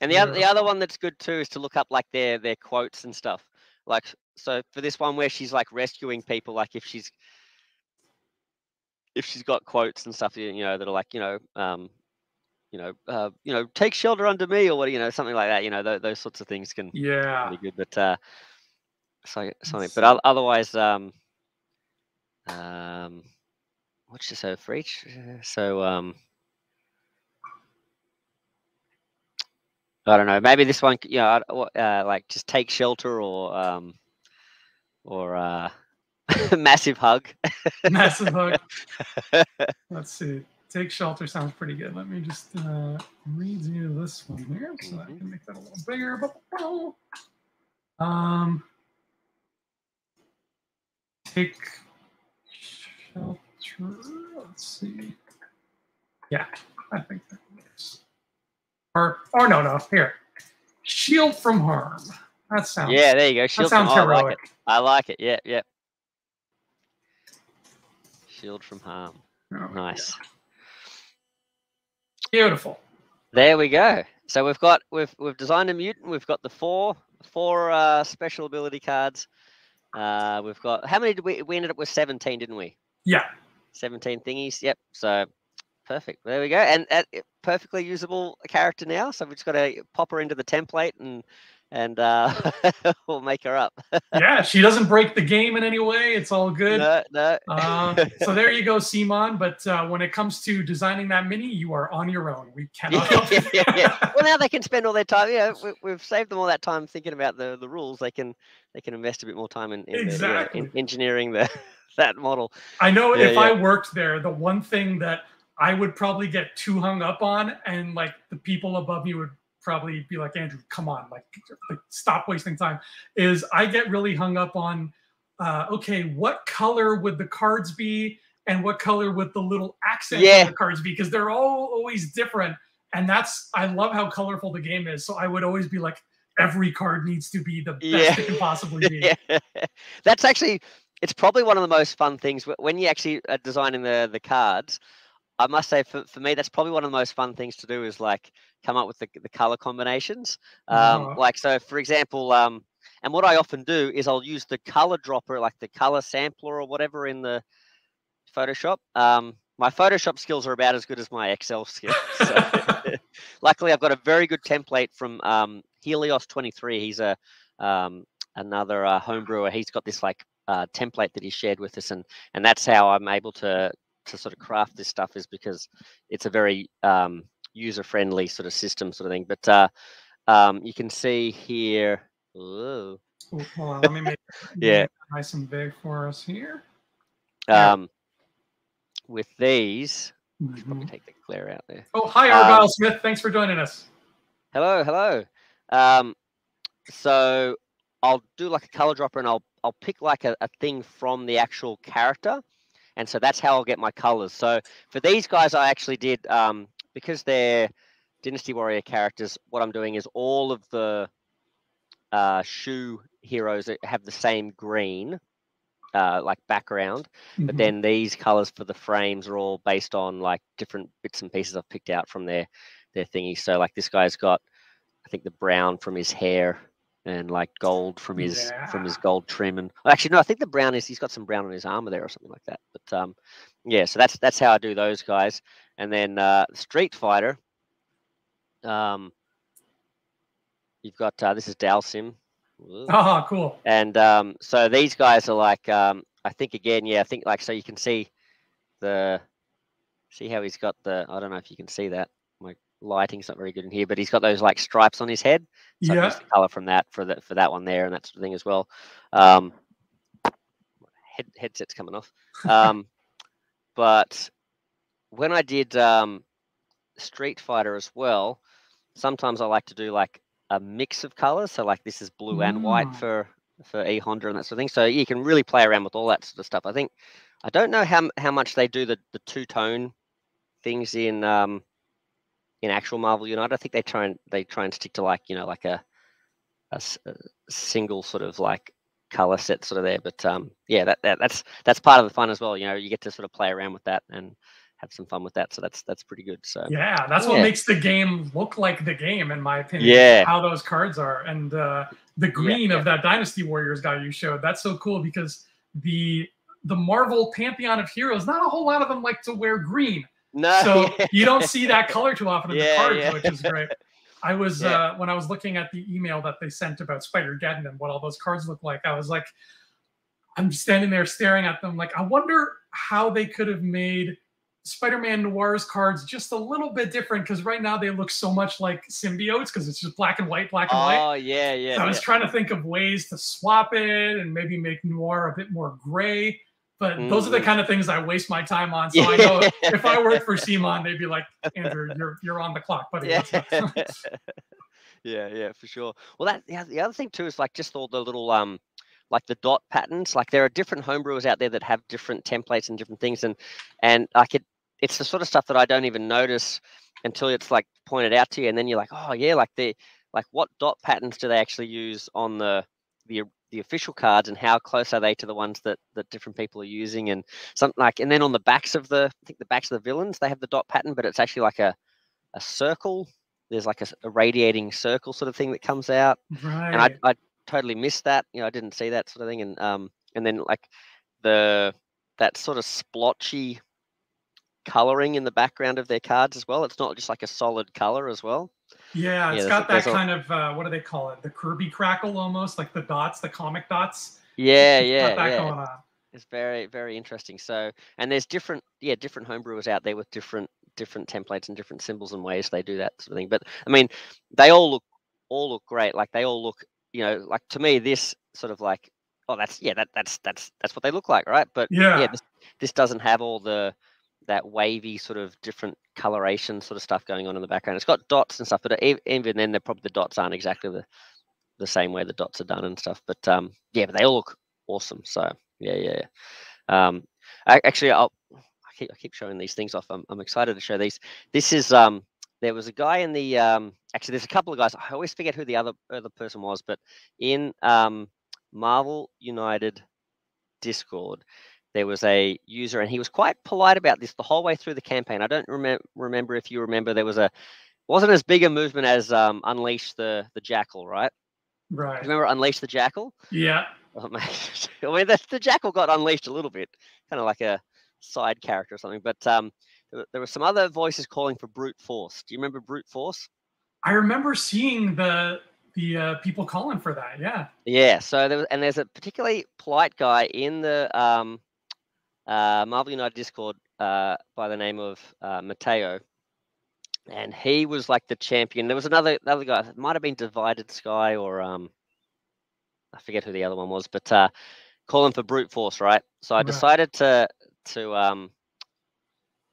And the yeah. other the other one that's good too is to look up like their their quotes and stuff. Like so for this one where she's like rescuing people, like if she's if she's got quotes and stuff, you know, that are like, you know, um, you know, uh, you know, take shelter under me or what, you know, something like that. You know, th- those sorts of things can yeah be good. But uh, so something, but otherwise, um, um, what's just so for each? So um, I don't know. Maybe this one, you know, uh, like just take shelter or um, or uh, massive hug. massive hug. Let's see. Take shelter sounds pretty good. Let me just uh, redo this one here so I can make that a little bigger. Um, take shelter. Let's see. Yeah, I think that works. Or, or no, no. Here, shield from harm. That sounds. Yeah, there you go. Shield that sounds from, heroic. I like it. I like it. Yeah, yeah. Shield from harm. Oh, nice. Yeah. Beautiful. There we go. So we've got we've we've designed a mutant. We've got the four four uh, special ability cards. Uh, we've got how many did we we ended up with seventeen, didn't we? Yeah. Seventeen thingies. Yep. So perfect. There we go. And uh, perfectly usable character now. So we've just got to pop her into the template and and uh, we'll make her up. yeah, she doesn't break the game in any way. It's all good. No, no. uh, so there you go, Simon. But uh, when it comes to designing that mini, you are on your own. We cannot. Yeah, yeah, yeah, Well, now they can spend all their time. Yeah, we, have saved them all that time thinking about the, the rules. They can they can invest a bit more time in, in, exactly. the, in engineering the that model. I know if I worked there, the one thing that I would probably get too hung up on, and like the people above me would probably be like Andrew, come on, like, like stop wasting time. Is I get really hung up on, uh, okay, what color would the cards be, and what color would the little accent yeah. the cards be? Because they're all always different, and that's I love how colorful the game is. So I would always be like, every card needs to be the best yeah. it can possibly be. yeah. That's actually it's probably one of the most fun things when you actually are designing the the cards. I must say, for, for me, that's probably one of the most fun things to do is like come up with the, the color combinations. Um, uh-huh. Like, so for example, um, and what I often do is I'll use the color dropper, like the color sampler or whatever in the Photoshop. Um, my Photoshop skills are about as good as my Excel skills. So. Luckily, I've got a very good template from um, Helios 23. He's a um, another uh, home brewer. He's got this like uh, template that he shared with us, and and that's how I'm able to to sort of craft this stuff is because it's a very um, user friendly sort of system sort of thing. But uh, um, you can see here. Ooh. Ooh, hold on, let me make yeah nice and big for us here. Um, with these, mm-hmm. probably take the glare out there. Oh, hi, Argyle um, Smith. Thanks for joining us. Hello, hello. Um, so I'll do like a color dropper and I'll I'll pick like a, a thing from the actual character. And so that's how I'll get my colors. So for these guys, I actually did um, because they're Dynasty Warrior characters. What I'm doing is all of the uh, Shu heroes have the same green, uh, like background, mm-hmm. but then these colors for the frames are all based on like different bits and pieces I've picked out from their their thingy. So like this guy's got, I think the brown from his hair and like gold from his yeah. from his gold trim and actually no i think the brown is he's got some brown on his armor there or something like that but um yeah so that's that's how i do those guys and then uh street fighter um you've got uh, this is Dhalsim oh cool. And um so these guys are like um i think again yeah i think like so you can see the see how he's got the i don't know if you can see that lighting's not very good in here, but he's got those like stripes on his head. So yeah. the color from that for that for that one there and that sort of thing as well. Um, head, headset's coming off. Um, but when I did um, Street Fighter as well, sometimes I like to do like a mix of colors. So like this is blue mm. and white mm. for for E Honda and that sort of thing. So you can really play around with all that sort of stuff. I think I don't know how how much they do the the two tone things in um, in actual Marvel United. I think they try and they try and stick to like you know like a a, a single sort of like color set sort of there. But um, yeah, that, that that's that's part of the fun as well. You know, you get to sort of play around with that and have some fun with that. So that's that's pretty good. So yeah, that's yeah. what makes the game look like the game, in my opinion. Yeah, how those cards are, and uh, the green yeah, of that Dynasty Warriors guy you showed. That's so cool because the the Marvel pantheon of heroes, not a whole lot of them like to wear green. No, so yeah. you don't see that color too often in yeah, the cards, yeah. which is great. I was uh, when I was looking at the email that they sent about Spider Geddon and what all those cards look like. I was like, I'm standing there staring at them, like I wonder how they could have made Spider-Man Noir's cards just a little bit different because right now they look so much like symbiotes because it's just black and white, black and oh, white. Oh yeah, yeah. So I was trying to think of ways to swap it and maybe make Noir a bit more gray. But mm. those are the kind of things I waste my time on. So I know if I worked for CMON, they'd be like, Andrew, you're you're on the clock, buddy. Yeah. yeah, yeah, for sure. Well, that yeah, the other thing too is like just all the little um like the dot patterns. Like there are different homebrewers out there that have different templates and different things, and and like it, it's the sort of stuff that I don't even notice until it's like pointed out to you, and then you're like, oh yeah, like the like what dot patterns do they actually use on the the the official cards and how close are they to the ones that that different people are using and something like and then on the backs of the I think the backs of the villains they have the dot pattern but it's actually like a a circle. There's like a, a radiating circle sort of thing that comes out. Right. and I, I totally missed that. You know I didn't see that sort of thing. And um and then like the that sort of splotchy coloring in the background of their cards as well. It's not just like a solid color as well yeah, it's yeah, got that kind of uh, what do they call it? The Kirby crackle almost, like the dots, the comic dots. Yeah, yeah, yeah. It's very, very interesting. So, and there's different, yeah, different homebrewers out there with different, different templates and different symbols and ways they do that sort of thing. But I mean, they all look, all look great. Like they all look, you know, like to me, this sort of like, oh, that's yeah, that that's that's that's what they look like, right? But yeah, yeah this, this doesn't have all the that wavy sort of different coloration sort of stuff going on in the background. It's got dots and stuff, but even then, they're probably the dots aren't exactly the the same way the dots are done and stuff. But um, yeah, but they all look awesome. So yeah, yeah. yeah. Um, I, actually, I'll I keep I keep showing these things off. I'm I'm excited to show these. This is um. There was a guy in the um. Actually, there's a couple of guys. I always forget who the other other person was, but in um Marvel United Discord, there was a user and he was quite polite about this the whole way through the campaign. I don't remember remember if you remember there was a wasn't as big a movement as um, Unleash the the Jackal, right? Right. Remember Unleash the Jackal? Yeah. Oh, I mean, the, the Jackal got unleashed a little bit, kind of like a side character or something. But um, there, there were some other voices calling for brute force. Do you remember brute force? I remember seeing the the uh, people calling for that. Yeah. Yeah. So there was, and there's a particularly polite guy in the um, uh, Marvel United Discord uh, by the name of uh, Mateo, and he was like the champion. There was another another guy. It might have been Divided Sky or um, I forget who the other one was, but uh, calling for brute force, right? So I right. decided to to um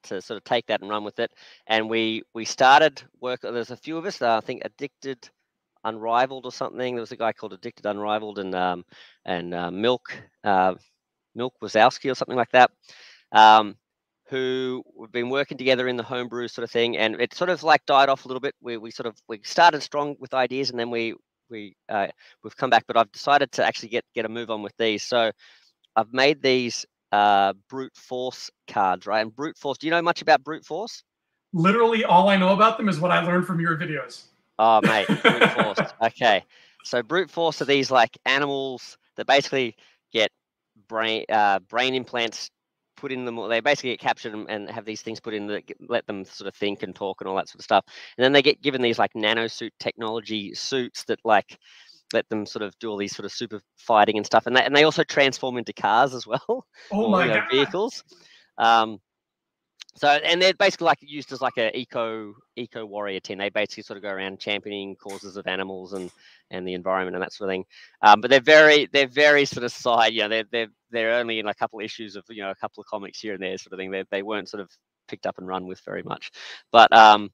to sort of take that and run with it, and we we started work. There's a few of us. Uh, I think addicted unrivaled or something. There was a guy called Addicted Unrivaled and um, and uh, Milk uh, Milk Wazowski or something like that, um, who we've been working together in the homebrew sort of thing, and it sort of like died off a little bit. We we sort of we started strong with ideas, and then we we uh, we've come back. But I've decided to actually get get a move on with these. So I've made these uh, brute force cards, right? And brute force. Do you know much about brute force? Literally, all I know about them is what I learned from your videos. Oh, mate, brute force. Okay, so brute force are these like animals that basically brain uh, brain implants put in them. They basically get captured and have these things put in that let them sort of think and talk and all that sort of stuff. And then they get given these like nanosuit technology suits that like let them sort of do all these sort of super fighting and stuff. And they, and they also transform into cars as well. Oh my you know, god! Vehicles. Um, so and they're basically like used as like a eco eco warrior team. They basically sort of go around championing causes of animals and and the environment and that sort of thing. Um, but they're very they're very sort of side. You know, they're they're they're only in a couple issues of you know a couple of comics here and there sort of thing. They they weren't sort of picked up and run with very much. But um,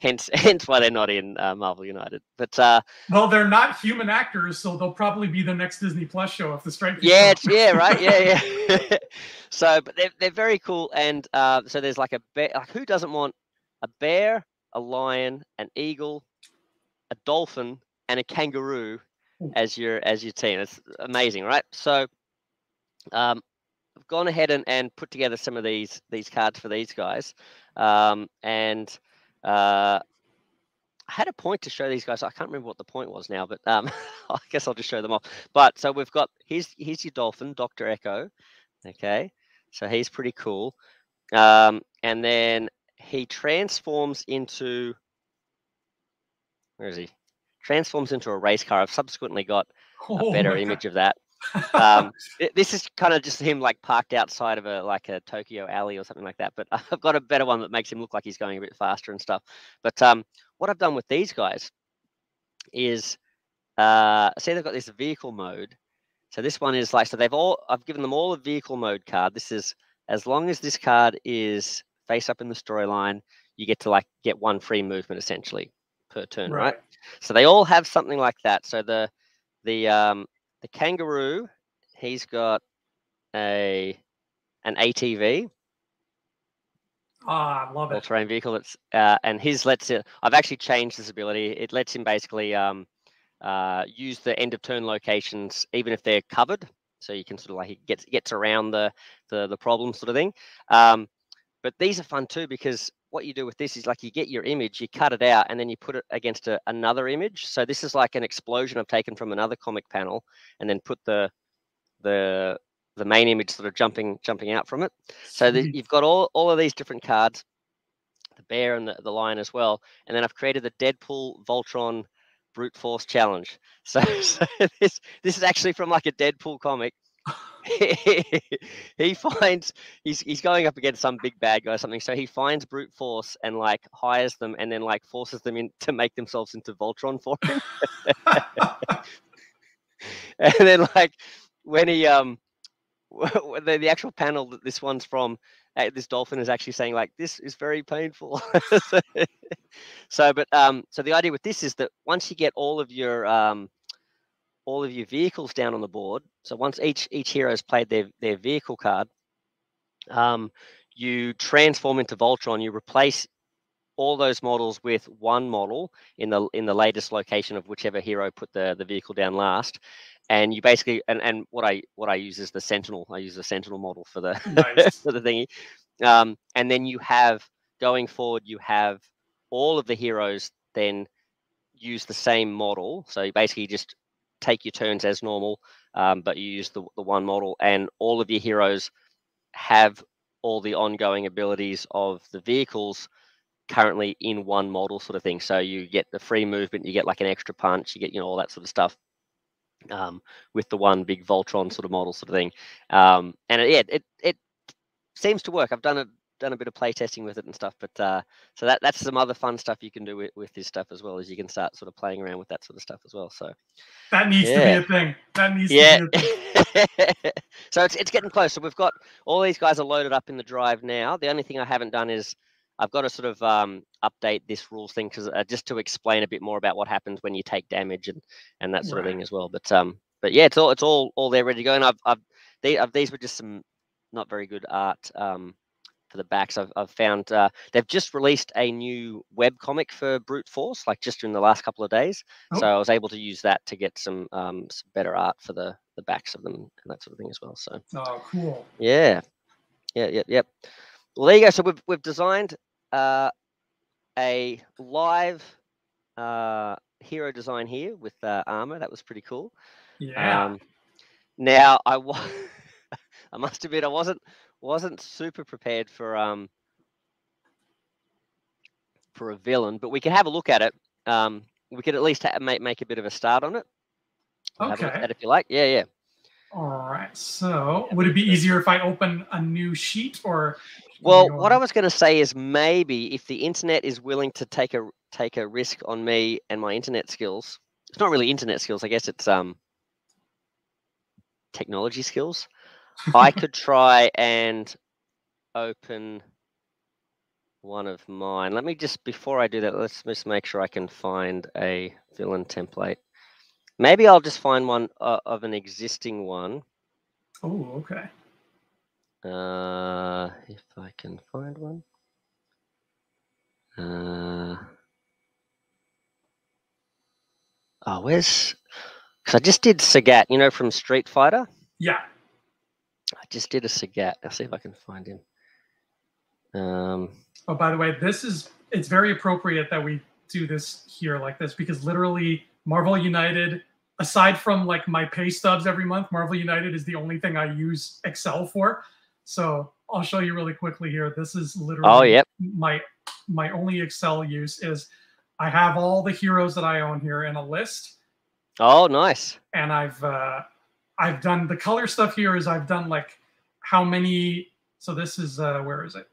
hence hence why they're not in uh, Marvel United. But uh, well, they're not human actors, so they'll probably be the next Disney Plus show if the strike. Yeah, yeah, right, yeah, yeah. so, but they're they're very cool, and uh, so there's like a bear. Like, who doesn't want a bear, a lion, an eagle, a dolphin, and a kangaroo as your as your team? It's amazing, right? So. Um, I've gone ahead and, and put together some of these these cards for these guys, um, and uh, I had a point to show these guys. I can't remember what the point was now, but um, I guess I'll just show them off. But so we've got here's here's your dolphin, Doctor Echo. Okay, so he's pretty cool. Um, and then he transforms into where is he? Transforms into a race car. I've subsequently got a oh better image of that um, this is kind of just him like parked outside of a like a Tokyo alley or something like that. But I've got a better one that makes him look like he's going a bit faster and stuff. But um, what I've done with these guys is uh, see they've got this vehicle mode. So this one is like so they've all I've given them all a vehicle mode card. This is as long as this card is face up in the storyline, you get to like get one free movement essentially per turn, right? right? So they all have something like that. So the the um, the kangaroo, he's got a an ATV. Ah, oh, I love it. All-terrain vehicle. That's uh, and his lets it. I've actually changed this ability. It lets him basically um, uh, use the end of turn locations even if they're covered. So you can sort of like he gets gets around the the the problem sort of thing. Um, but these are fun too because what you do with this is like you get your image, you cut it out, and then you put it against a, another image. So this is like an explosion I've taken from another comic panel, and then put the the the main image sort of jumping jumping out from it. So the, hmm. you've got all all of these different cards, the bear and the, the lion as well, and then I've created the Deadpool Voltron brute force challenge. So, so this this is actually from like a Deadpool comic he finds he's he's going up against some big bad guy or something. So he finds brute force and like hires them and then like forces them in to make themselves into Voltron for him. and then like when he um the, the actual panel that this one's from uh, this dolphin is actually saying like this is very painful so but um so the idea with this is that once you get all of your um all of your vehicles down on the board. So once each each hero has played their their vehicle card, um, you transform into Voltron. You replace all those models with one model in the in the latest location of whichever hero put the the vehicle down last and you basically and and what i what i use is the sentinel i use the sentinel model for the nice. for the thingy um, and then you have going forward you have all of the heroes then use the same model so you basically just take your turns as normal, um, but you use the, the one model, and all of your heroes have all the ongoing abilities of the vehicles currently in one model sort of thing. So you get the free movement, you get like an extra punch, you get, you know, all that sort of stuff um, with the one big Voltron sort of model sort of thing. Um, and it, yeah, it, it seems to work. I've done a done a bit of play testing with it and stuff, but uh, so that that's some other fun stuff you can do with, with this stuff as well as you can start sort of playing around with that sort of stuff as well. So that needs yeah. to be a thing. That needs yeah. to be a thing. so it's it's getting close. So we've got all these guys are loaded up in the drive now. The only thing I haven't done is I've got to sort of um, update this rules thing because uh, just to explain a bit more about what happens when you take damage and and that sort right. of thing as well. But um, but yeah, it's all it's all all there ready to go. And I've I've, they, I've these were just some not very good art um, for the backs. I've, I've found uh, they've just released a new web comic for Brute Force, like just in the last couple of days. Oh. So I was able to use that to get some um, some better art for the the backs of them and that sort of thing as well. So oh, cool. Yeah, yeah, yeah, yep. Well, there you go. So we've we've designed uh, a live uh, hero design here with uh, armor. That was pretty cool. Yeah. Um, now I was, I must admit, I wasn't wasn't super prepared for um for a villain, but we can have a look at it. Um, we could at least ha- make make a bit of a start on it. Okay. if you like. Yeah, yeah. All right. So, would it be easier if I open a new sheet or? Well, what I was going to say is maybe if the internet is willing to take a take a risk on me and my internet skills, it's not really internet skills. I guess it's um technology skills. I could try and open one of mine. Let me just before I do that, let's just make sure I can find a villain template. Maybe I'll just find one uh, of an existing one. Oh, okay. Uh, if I can find one. Uh, oh, where's? Because I just did Sagat, you know, from Street Fighter. Yeah. I just did a Sagat. I'll see if I can find him. Um, oh, by the way, this is it's very appropriate that we do this here like this because literally Marvel United aside from like my pay stubs every month, Marvel United is the only thing I use Excel for. So I'll show you really quickly here. This is literally oh, yep. my my only Excel use is I have all the heroes that I own here in a list. Oh, nice. And I've uh, I've done the color stuff here is I've done like how many. So this is uh, where is it?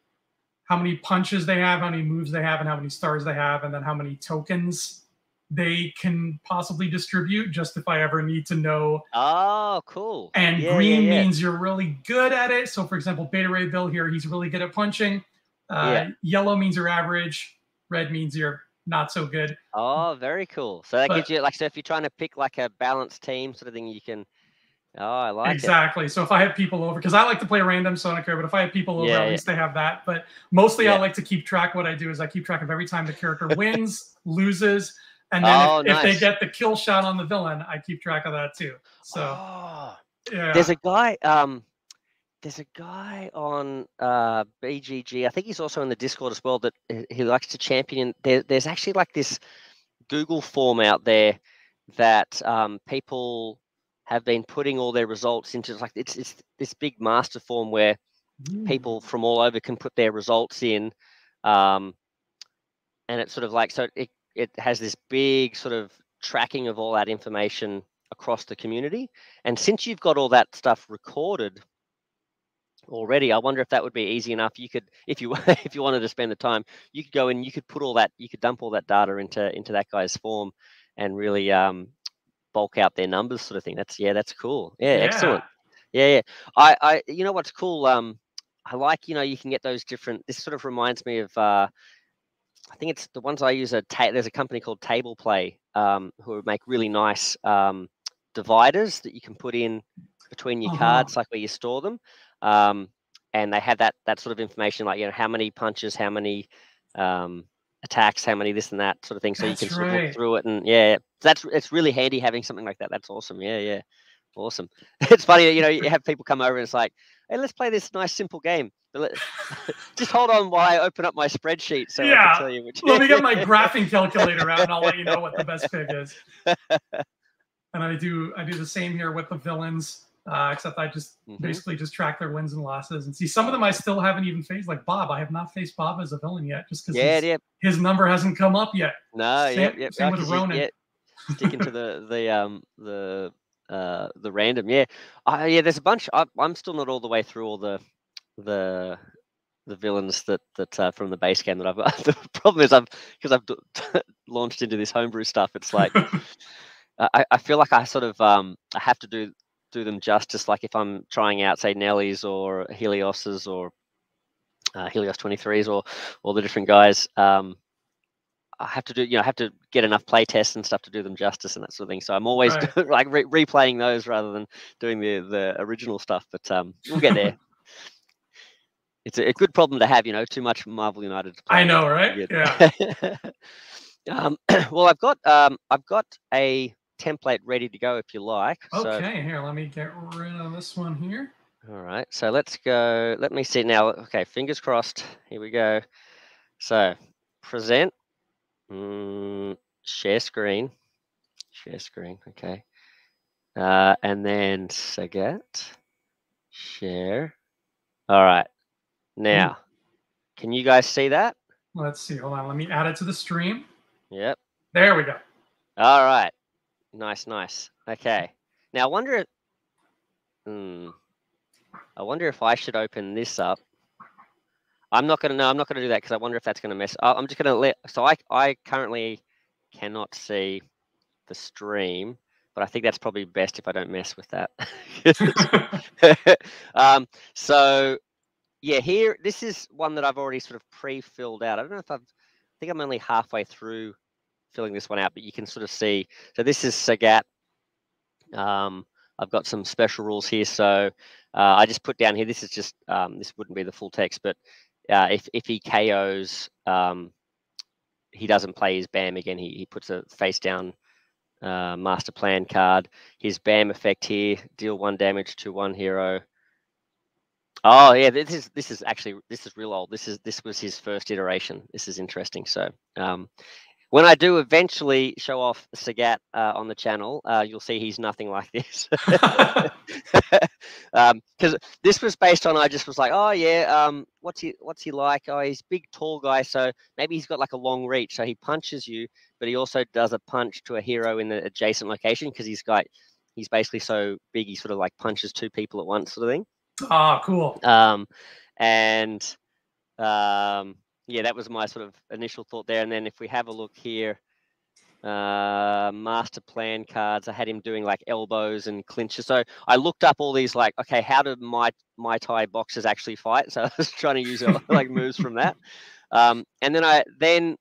How many punches they have, how many moves they have, and how many stars they have, and then how many tokens they can possibly distribute just if I ever need to know. Oh, cool. And yeah, green yeah, yeah. means you're really good at it. So, for example, Beta Ray Bill here, he's really good at punching. Uh, yellow means you're average. Red means you're not so good. Oh, very cool. So that but, gives you like so if you're trying to pick like a balanced team sort of thing, you can. Oh, I like it. exactly. It. So if I have people over, because I like to play random, so I. But if I have people over, at least they have that. But mostly, I like to keep track. What I do is I keep track of every time the character wins, loses, and then oh, if, nice. if, they get the kill shot on the villain, I keep track of that too. So oh. yeah. There's a guy, um, there's a guy on uh, BGG. I think he's also in the Discord as well that he likes to champion. There, there's actually like this Google form out there that um, people have been putting all their results into. Like it's, it's this big master form where mm. people from all over can put their results in. Um, and it's sort of like so it it has this big sort of tracking of all that information across the community. And since you've got all that stuff recorded already, I wonder if that would be easy enough. You could, if you if you wanted to spend the time, you could go and you could put all that, you could dump all that data into into that guy's form and really um, bulk out their numbers, sort of thing. That's yeah, that's cool. Yeah, yeah. excellent. Yeah, yeah. I, I, you know what's cool? Um, I like, you know, you can get those different. This sort of reminds me of uh, I think it's the ones I use are ta- there's a company called Table Play um, who make really nice um, dividers that you can put in between your uh-huh. cards, like where you store them. Um, and they have that that sort of information, like you know how many punches, how many um, attacks, how many this and that sort of thing, so that's you can sort of look through it. And yeah, that's it's really handy having something like that. That's awesome. Yeah, yeah, awesome. It's funny, you know, you have people come over and it's like, hey, let's play this nice simple game. Just hold on while I open up my spreadsheet so yeah. I can tell you which. Let me get my graphing calculator out and I'll let you know what the best pick is. And I do I do the same here with the villains. Uh, except I just mm-hmm. basically just track their wins and losses and see some of them I still haven't even faced. Like Bob, I have not faced Bob as a villain yet, just because yeah, his, his, number hasn't come up yet. No, same, yep, yep. Same with Ronan. Yeah, sticking to the the um the uh the random. Yeah, uh, yeah. There's a bunch. I, I'm still not all the way through all the the the villains that that uh, from the base game that I've got. the problem is I've because I've launched into this homebrew stuff. It's like I, I feel like I sort of um I have to do do them justice. Like if I'm trying out say Nelly's or Helios's or uh, Helios 23s or all the different guys. Um, I have to do, you know, I have to get enough play tests and stuff to do them justice and that sort of thing. So I'm always right. like re- replaying those rather than doing the the original stuff. But um, we'll get there. it's a, a, good problem to have, you know, too much Marvel United. I know, right? Yeah. um, well, I've got um, I've got a template ready to go if you like. Okay, so, here, let me get rid of this one here. All right, so let's go. Let me see now. Okay, fingers crossed. Here we go. So present, mm, share screen, share screen. Okay, uh, and then Sagat, share. All right, now, can you guys see that? Let's see. Hold on. Let me add it to the stream. Yep. There we go. All right. Nice, nice. Okay. Now, I wonder if. Hmm. I wonder if I should open this up. I'm not gonna. No, I'm not gonna do that because I wonder if that's gonna mess. I'm just gonna let. So I I currently cannot see the stream, but I think that's probably best if I don't mess with that. um. So yeah, here this is one that I've already sort of pre-filled out. I don't know if I've I think I'm only halfway through filling this one out, but you can sort of see. So this is Sagat. Um, I've got some special rules here. So uh, I just put down here. This is just um, this wouldn't be the full text, but uh, if if he KOs, um, he doesn't play his BAM again. He he puts a face down uh, master plan card. His BAM effect here: deal one damage to one hero. Oh yeah, this is this is actually this is real old. This is this was his first iteration. This is interesting. So um, when I do eventually show off Sagat uh, on the channel, uh, you'll see he's nothing like this. Because um, this was based on I just was like, oh yeah, um, what's he what's he like? Oh, he's big, tall guy, so maybe he's got like a long reach. So he punches you, but he also does a punch to a hero in the adjacent location because he's got he's basically so big, he sort of like punches two people at once, sort of thing. Ah, cool. Um, and um, yeah, that was my sort of initial thought there. And then if we have a look here, uh, master plan cards, I had him doing like elbows and clinches. So I looked up all these like, okay, how do my my Thai boxers actually fight? So I was trying to use like moves from that. Um, and then I then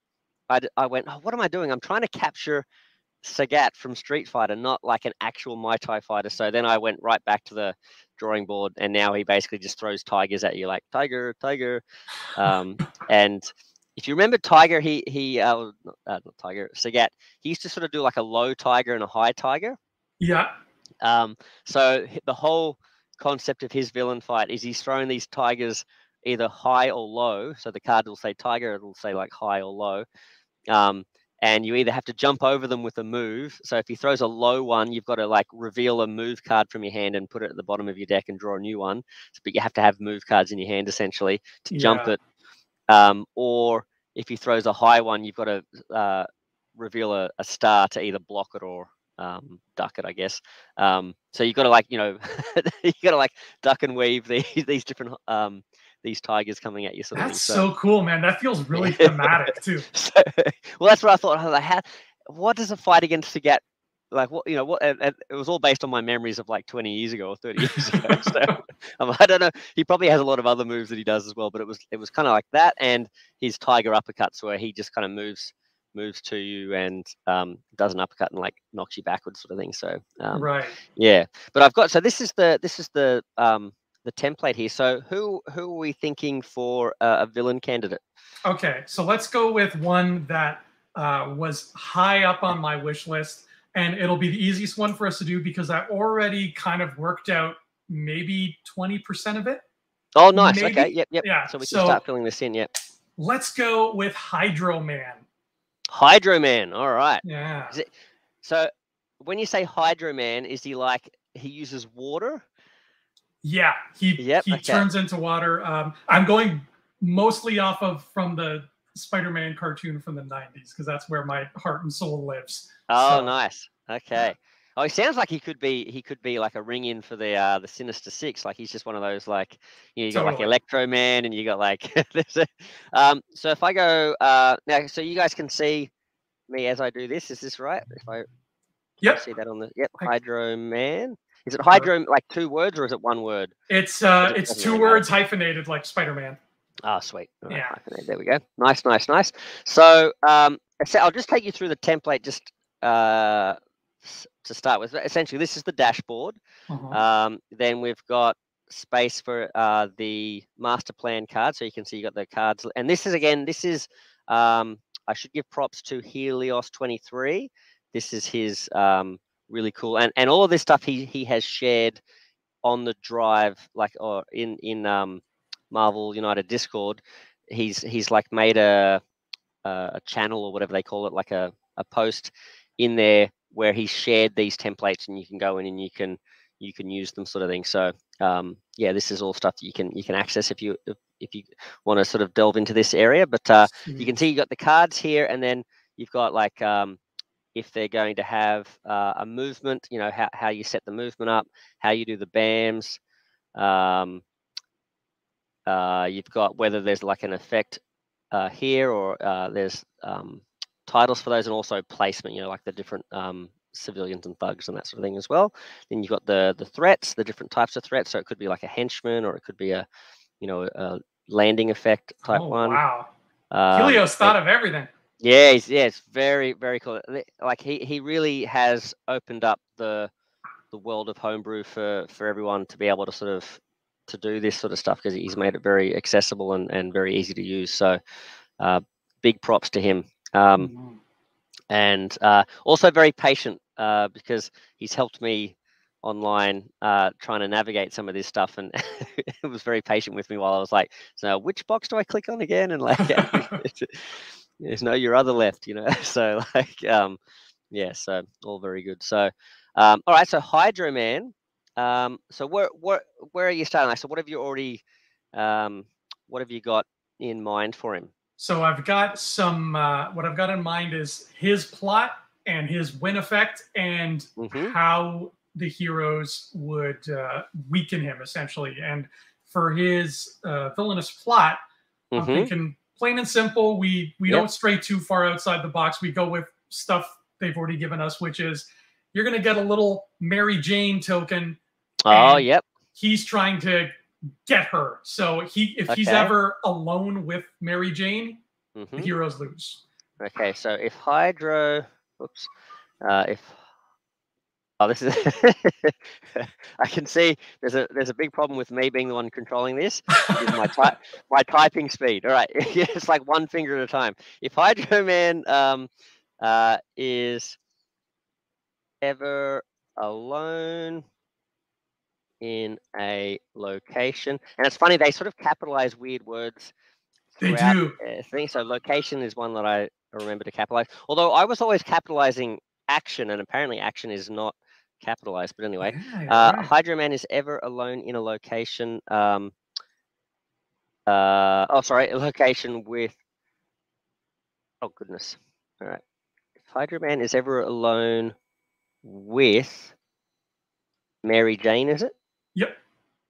I, I went, oh, what am I doing? I'm trying to capture Sagat from Street Fighter, not like an actual Muay Thai fighter. So then I went right back to the drawing board, and now he basically just throws tigers at you, like tiger, tiger. Um, and if you remember Tiger, he he uh, uh, not Tiger Sagat, he used to sort of do like a low tiger and a high tiger. Yeah. Um, so the whole concept of his villain fight is he's throwing these tigers either high or low. So the card will say tiger, it'll say like high or low. Um, and you either have to jump over them with a move. So if he throws a low one, you've got to like reveal a move card from your hand and put it at the bottom of your deck and draw a new one. But you have to have move cards in your hand essentially to yeah. jump it. Um, or if he throws a high one, you've got to uh, reveal a, a, star to either block it or um, duck it, I guess. Um, so you've got to like, you know, you've got to like duck and weave these, these different um, these tigers coming at you. That's so. so. cool, man. That feels really thematic too. so, well, that's what I thought. I was like, how, what does a fight against Sagat? Like what you know what and, and it was all based on my memories of like 20 years ago or 30 years ago. so um, I don't know. He probably has a lot of other moves that he does as well, but it was it was kind of like that and his tiger uppercuts where he just kind of moves moves to you and um, does an uppercut and like knocks you backwards sort of thing. So um, right, yeah. But I've got so this is the this is the um, the template here. So who who are we thinking for uh, a villain candidate? Okay, so let's go with one that uh, was high up on my wish list, and it'll be the easiest one for us to do because I already kind of worked out maybe twenty percent of it. Oh, nice. Maybe. Okay. Yep. Yep. Yeah. So we can so start filling this in. Yep. Let's go with Hydro Man. Hydro Man. All right. Yeah. It, so when you say Hydro Man, is he like he uses water. Yeah, he yep, he okay. turns into water. Um, I'm going mostly off of from the Spider-Man cartoon from the '90s because that's where my heart and soul lives. Oh, so, nice. Okay. Oh, he sounds like he could be he could be like a ring in for the uh the Sinister Six. Like he's just one of those like you, know, you got like Electro Man and you got like there's a um so if I go uh now so you guys can see me as I do this, is this right? If I yep. see that on the yep, Hydro Man. Is it Hydro like two words or is it one word? It's uh it's two words hyphenated like Spider-Man. Oh, sweet. Yeah. There we go. Nice, nice, nice. So um I'll just take you through the template just uh to start with. Essentially, this is the dashboard. Uh-huh. Um, then we've got space for uh, the master plan card, so you can see you got the cards. And this is again, this is um, I should give props to Helios twenty three. This is his um, really cool, and and all of this stuff he he has shared on the drive, like or in in um, Marvel United Discord. He's he's like made a a channel or whatever they call it, like a a post in there where he shared these templates and you can go in and you can you can use them sort of thing so um, yeah this is all stuff that you can you can access if you if, if you want to sort of delve into this area but uh, mm-hmm. you can see you got the cards here and then you've got like um, if they're going to have uh, a movement you know how, how you set the movement up how you do the bams um, uh, you've got whether there's like an effect uh, here or uh, there's um, titles for those and also placement, you know, like the different um, civilians and thugs and that sort of thing as well. Then you've got the the threats, the different types of threats. So it could be like a henchman or it could be a, you know, a landing effect type oh, one. Wow. Um, Helios thought of everything. Yeah, he's, yeah, it's very, very cool. Like he, he really has opened up the the world of homebrew for for everyone to be able to sort of to do this sort of stuff because he's made it very accessible and, and very easy to use. So uh, big props to him. Um, mm-hmm. And uh, also very patient uh, because he's helped me online uh, trying to navigate some of this stuff and it was very patient with me while I was like, so which box do I click on again? And like, there's no your other left, you know? So like, um, yeah, so all very good. So, um, all right. So Hydro Man. Um, so where, where, where are you starting? So what have you already, um, what have you got in mind for him? So I've got some. Uh, what I've got in mind is his plot and his win effect, and mm-hmm. how the heroes would uh, weaken him essentially. And for his uh, villainous plot, mm-hmm. I'm thinking plain and simple. We we yep. don't stray too far outside the box. We go with stuff they've already given us, which is you're going to get a little Mary Jane token. Oh, yep. He's trying to get her. So he if okay. he's ever alone with Mary Jane, mm-hmm. the heroes lose. Okay, so if Hydro, oops, uh, if oh, this is, I can see there's a there's a big problem with me being the one controlling this. my ty- my typing speed. All right, it's like one finger at a time. If Hydro Man um, uh, is ever alone in a location. And it's funny, they sort of capitalize weird words. They do. Thing. So location is one that I remember to capitalize. Although I was always capitalizing action, and apparently action is not capitalized. But anyway, yeah, uh, right. Hydro Man is ever alone in a location. Um, uh, oh, sorry, a location with. Oh goodness! All right, if Hydro Man is ever alone with Mary Jane, is it? Yep.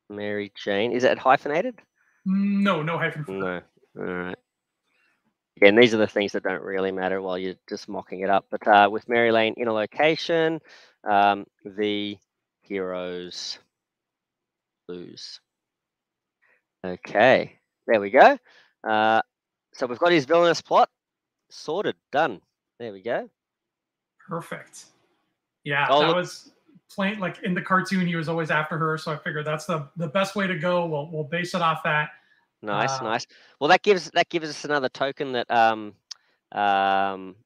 Mary Jane. Is that hyphenated? No, no hyphen. No. All right. Again, these are the things that don't really matter while you're just mocking it up. But uh, with Mary Jane in a location, um, the heroes lose. Okay, there we go. Uh, so we've got his villainous plot sorted, done. There we go. Perfect. Yeah, oh, that look, was playing like in the cartoon, he was always after her. So I figured that's the the best way to go. We'll we'll base it off that. Nice, uh, nice. Well, that gives that gives us another token that um um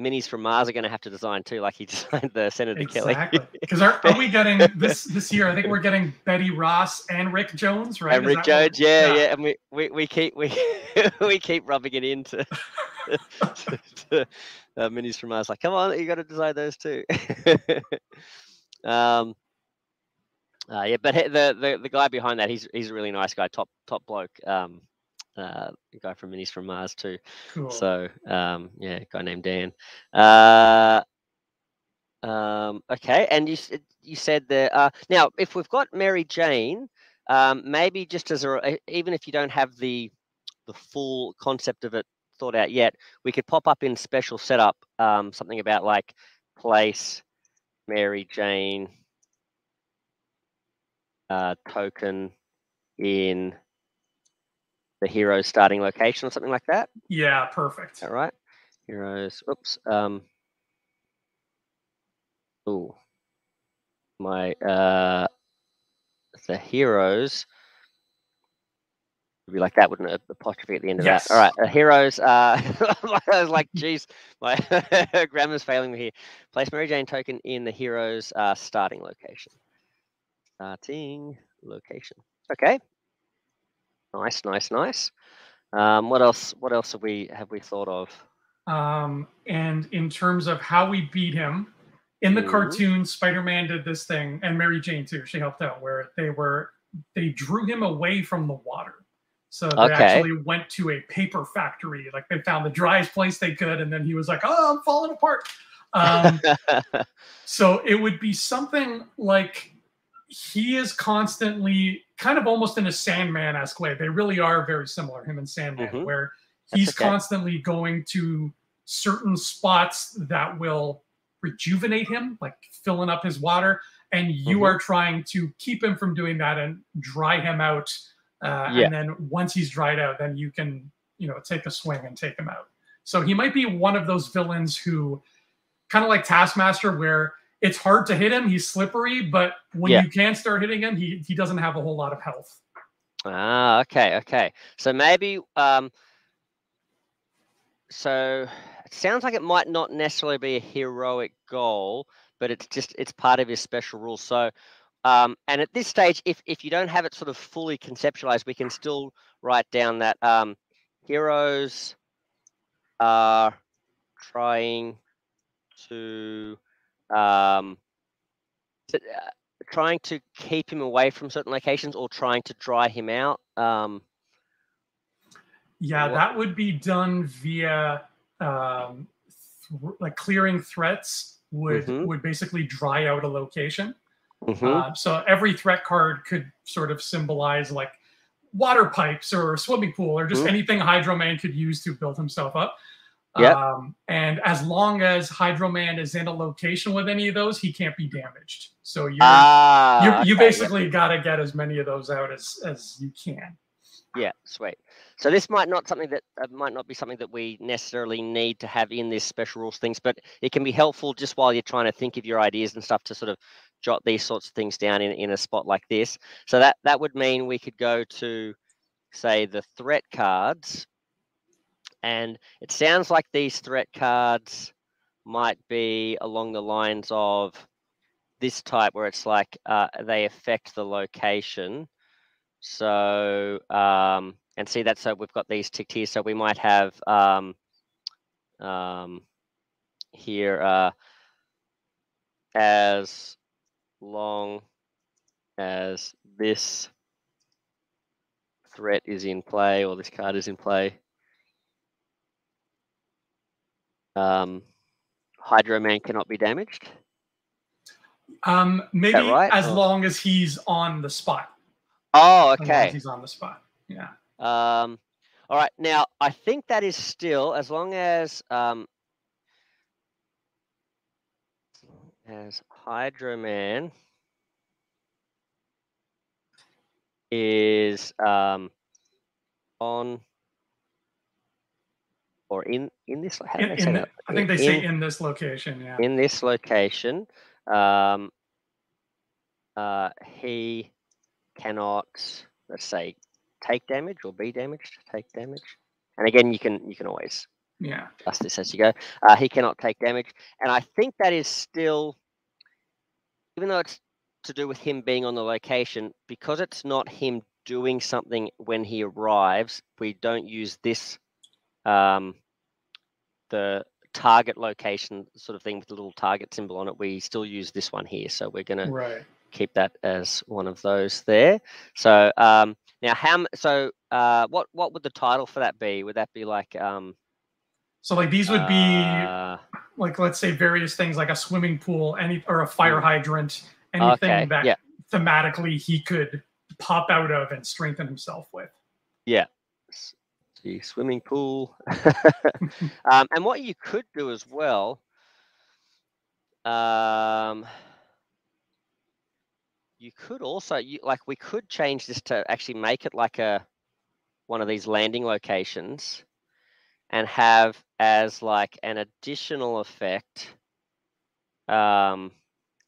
minis from Mars are going to have to design too, like he designed the Senator exactly. Kelly. Exactly. Because are, are, we getting this this year? I think we're getting Betty Ross and Rick Jones, right? And Rick Jones, yeah, yeah, yeah, and we, we, we keep we we keep rubbing it into to, to, uh, minis from Mars. Like, come on, you got to design those too. Um, Uh, yeah, but the, the the guy behind that, he's he's a really nice guy, top top bloke. Um, uh, guy from Minis from Mars too. Cool. So um, yeah, guy named Dan. Uh, um, okay, and you you said that uh, now if we've got Mary Jane, um, maybe just as a even if you don't have the the full concept of it thought out yet, we could pop up in special setup um, something about like place Mary Jane uh, token in the hero's starting location or something like that. Yeah, perfect. All right. Heroes. Oops. Um. Oh. My uh, the heroes would be like that, wouldn't it? Apostrophe at the end of yes. that. All right. Uh, heroes. Uh, I was like, geez, my grammar's failing me here. Place Mary Jane token in the hero's uh, starting location. Starting location. Okay. Nice, nice, nice. Um, what else? What else have we have we thought of? Um, and in terms of how we beat him, in the mm. cartoon, Spider-Man did this thing, and Mary Jane too. She helped out where they were they drew him away from the water. So they okay. actually went to a paper factory. Like they found the driest place they could, and then he was like, "Oh, I'm falling apart." Um, so it would be something like he is constantly kind of almost in a Sandman esque way. They really are very similar, him and Sandman, mm-hmm. where he's okay. constantly going to certain spots that will rejuvenate him, like filling up his water, and you mm-hmm. are trying to keep him from doing that and dry him out. Uh, yeah. And then once he's dried out, then you can, you know, take a swing and take him out. So he might be one of those villains who, kind of like Taskmaster, where it's hard to hit him. He's slippery, but when yeah. you can start hitting him, he he doesn't have a whole lot of health. Ah, okay, okay. So maybe um so it sounds like it might not necessarily be a heroic goal, but it's just it's part of his special rules. So um, and at this stage, if if you don't have it sort of fully conceptualized, we can still write down that um, heroes are trying to um, to, uh, trying to keep him away from certain locations or trying to dry him out. Um, yeah, that would be done via um, like clearing threats would mm-hmm. would basically dry out a location. Mm-hmm. Uh, so every threat card could sort of symbolize like water pipes or swimming pool or just mm-hmm. anything Hydro Man could use to build himself up. Yep. Um, and as long as Hydro Man is in a location with any of those, he can't be damaged. So you ah, you basically got to get as many of those out as as you can. Yeah, sweet. So this might not something that uh, might not be something that we necessarily need to have in this special rules things, but it can be helpful just while you're trying to think of your ideas and stuff to sort of jot these sorts of things down in, in a spot like this. So that that would mean we could go to say the threat cards and it sounds like these threat cards might be along the lines of this type where it's like uh, they affect the location. So, um, and see that, so we've got these ticked here. So we might have um, um, here uh, as long as this threat is in play or this card is in play, um, Hydro Man cannot be damaged? Um, maybe right? as long as he's on the spot. Oh, okay. he's on the spot. Yeah. Um, all right. Now, I think that is still as long as um, as Hydro Man is um, on or in in this how in, they say that? I think they in, say in this location. Yeah. In this location, um, uh, he cannot let's say take damage or be damaged. Take damage, and again, you can you can always yeah adjust this as you go. Uh, he cannot take damage, and I think that is still, even though it's to do with him being on the location, because it's not him doing something when he arrives. We don't use this um, the target location sort of thing with the little target symbol on it, we still use this one here. So we're gonna keep that as one of those there. So um, now, how so? Uh, what what would the title for that be? Would that be like? Um, so like these would be uh, like let's say various things like a swimming pool, any or a fire hmm. hydrant, anything okay, that yeah. thematically he could pop out of and strengthen himself with. Yeah. The swimming pool. um, and what you could do as well. Um, you could also you like we could change this to actually make it like a one of these landing locations and have as like an additional effect um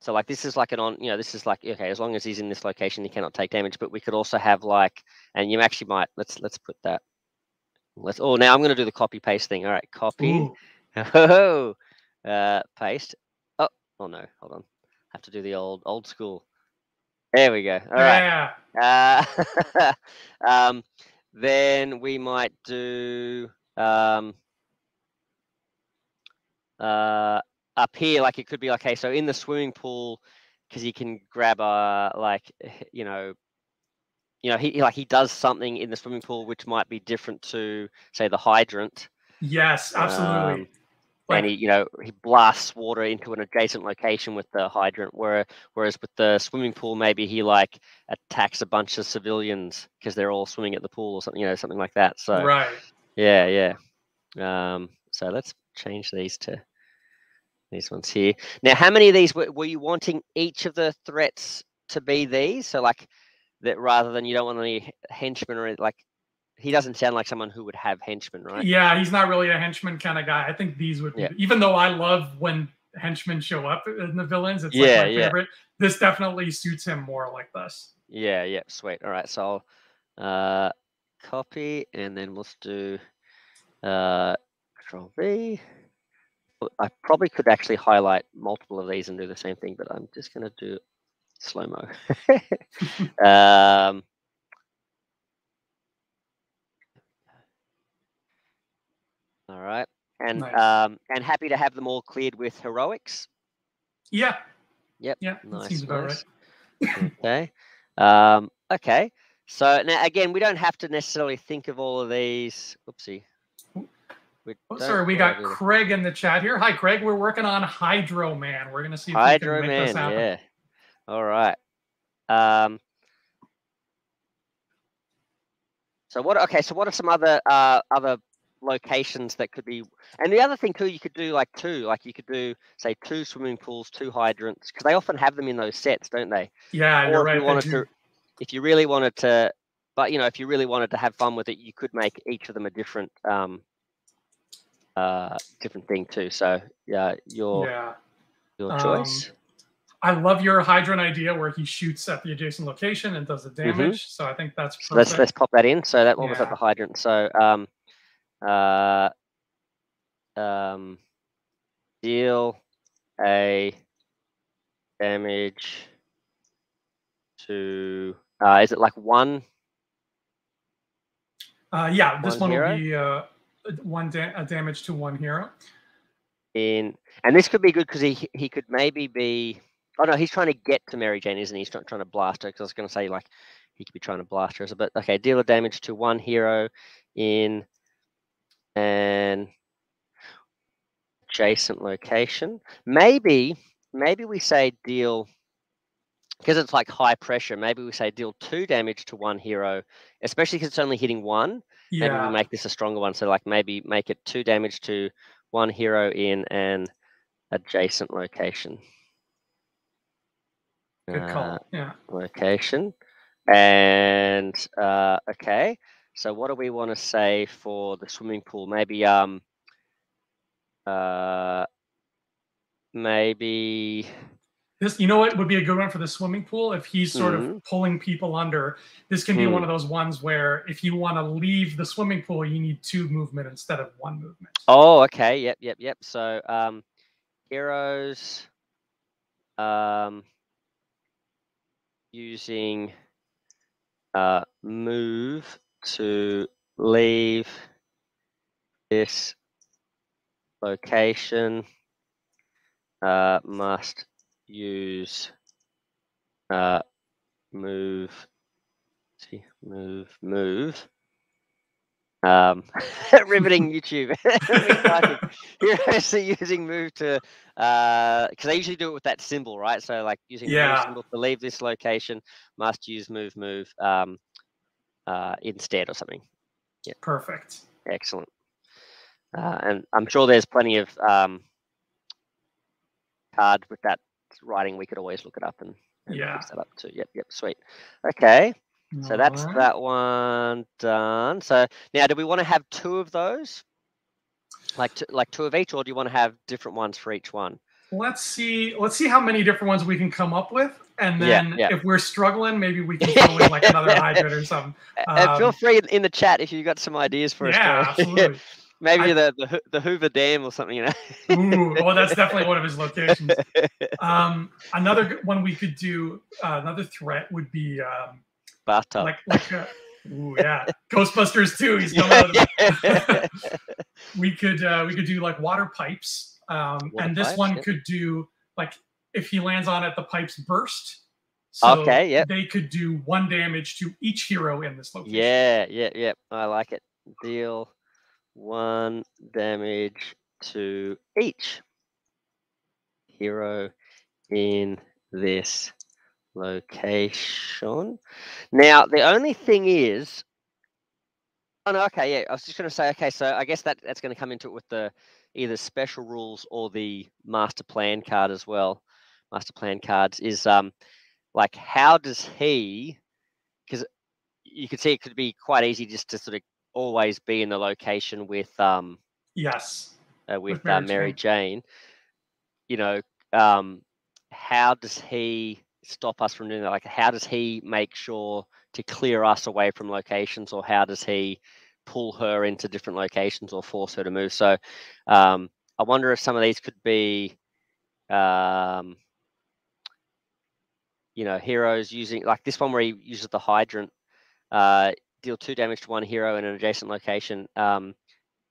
so like this is like an on you know this is like okay as long as he's in this location he cannot take damage but we could also have like and you actually might let's let's put that let's oh now i'm going to do the copy paste thing all right copy oh uh paste oh oh no hold on have to do the old old school there we go. All right. Yeah. Uh, um, then we might do um, uh, up here, like it could be okay, so in the swimming pool, because you can grab a like, you know, you know, he like he does something in the swimming pool which might be different to say the hydrant. Yes, absolutely. Um, and he, you know, he blasts water into an adjacent location with the hydrant. Where, whereas with the swimming pool, maybe he like attacks a bunch of civilians because they're all swimming at the pool or something, you know, something like that. So, right. Yeah, yeah. Um, so let's change these to these ones here. Now, how many of these were, were you wanting each of the threats to be these? So, like that rather than you don't want any henchmen or like he doesn't sound like someone who would have henchmen, right? Yeah, he's not really a henchman kind of guy. I think these would be, yeah. even though I love when henchmen show up in the villains, it's yeah, like my yeah. favorite. This definitely suits him more like this. Yeah, yeah, sweet. All right, so I'll uh, copy and then let's do uh, Control V. I probably could actually highlight multiple of these and do the same thing, but I'm just going to do slow mo. um, All right. And nice. um and happy to have them all cleared with heroics. Yeah. Yep. Yeah. Nice. Seems about nice. right. okay. Um, okay. So now again, we don't have to necessarily think of all of these. Oopsie. We oh, sorry, we got Craig in the chat here. Hi, Craig. We're working on Hydro Man. We're gonna see if Hydro we can make Man, this happen. Yeah. All right. Um. So what? Okay. So what are some other uh, other locations that could be and the other thing too you could do like two like you could do say two swimming pools two hydrants because they often have them in those sets don't they yeah or you're right you wanted to, if you really wanted to but you know if you really wanted to have fun with it you could make each of them a different um uh different thing too so yeah your yeah your um, choice I love your hydrant idea where he shoots at the adjacent location and does the mm-hmm. damage. Mm-hmm. So I think that's perfect. Let's let's pop that in. So that one yeah. was at the hydrant. So um, uh, um, deal a damage to uh, is it like one uh, yeah this one, one will be uh, one da- damage to one hero in and this could be good because he he could maybe be oh no he's trying to get to mary jane isn't he he's not trying to blast her because i was going to say like he could be trying to blast her but okay deal a damage to one hero in an adjacent location. Maybe, maybe we say deal because it's like high pressure. Maybe we say deal two damage to one hero, especially because it's only hitting one. Yeah. Maybe we make this a stronger one. So like maybe make it two damage to one hero in an adjacent location. Good call. Uh, yeah. Location. And uh, okay. So what do we want to say for the swimming pool? Maybe um uh maybe this you know what would be a good one for the swimming pool if he's sort mm-hmm. of pulling people under this can be mm. one of those ones where if you want to leave the swimming pool you need two movement instead of one movement oh okay yep yep yep so um heroes um using uh move to leave this location uh, must use uh, move, see, move, move. Um, riveting YouTube. You're using move to, because uh, they usually do it with that symbol, right? So like using yeah. symbol to leave this location, must use move, move um, uh, instead or something. Yeah. Perfect. Excellent. Uh, and I'm sure there's plenty of um, card with that writing. We could always look it up and, and yeah, that up too. Yep, yep, sweet. Okay, so that's right. that one done. So now, do we want to have two of those, like two, like two of each, or do you want to have different ones for each one? Let's see. Let's see how many different ones we can come up with, and then yeah, yeah. if we're struggling, maybe we can throw in like another hydrant or something. Um, and feel free in the chat if you've got some ideas for us. Yeah, absolutely. Maybe I, the, the the Hoover Dam or something, you know. ooh, well, that's definitely one of his locations. Um, another one we could do. Uh, another threat would be um, bathtub. Like like a, ooh, yeah, Ghostbusters too. He's coming out. we could uh, we could do like water pipes, um, water and this pipes, one yeah. could do like if he lands on it, the pipes burst. So okay, yeah. They could do one damage to each hero in this location. Yeah, yeah, yeah. I like it. Deal one damage to each hero in this location. Now, the only thing is, oh no, okay, yeah, I was just going to say, okay, so I guess that that's going to come into it with the either special rules or the master plan card as well. Master plan cards is um like how does he? Because you could see it could be quite easy just to sort of always be in the location with um yes uh, with, with Mary, uh, Mary Jane. Jane. You know, um, how does he stop us from doing that? Like, how does he make sure to clear us away from locations, or how does he pull her into different locations or force her to move? So, um, I wonder if some of these could be, um, you know, heroes using like this one where he uses the hydrant. Uh, deal two damage to one hero in an adjacent location um,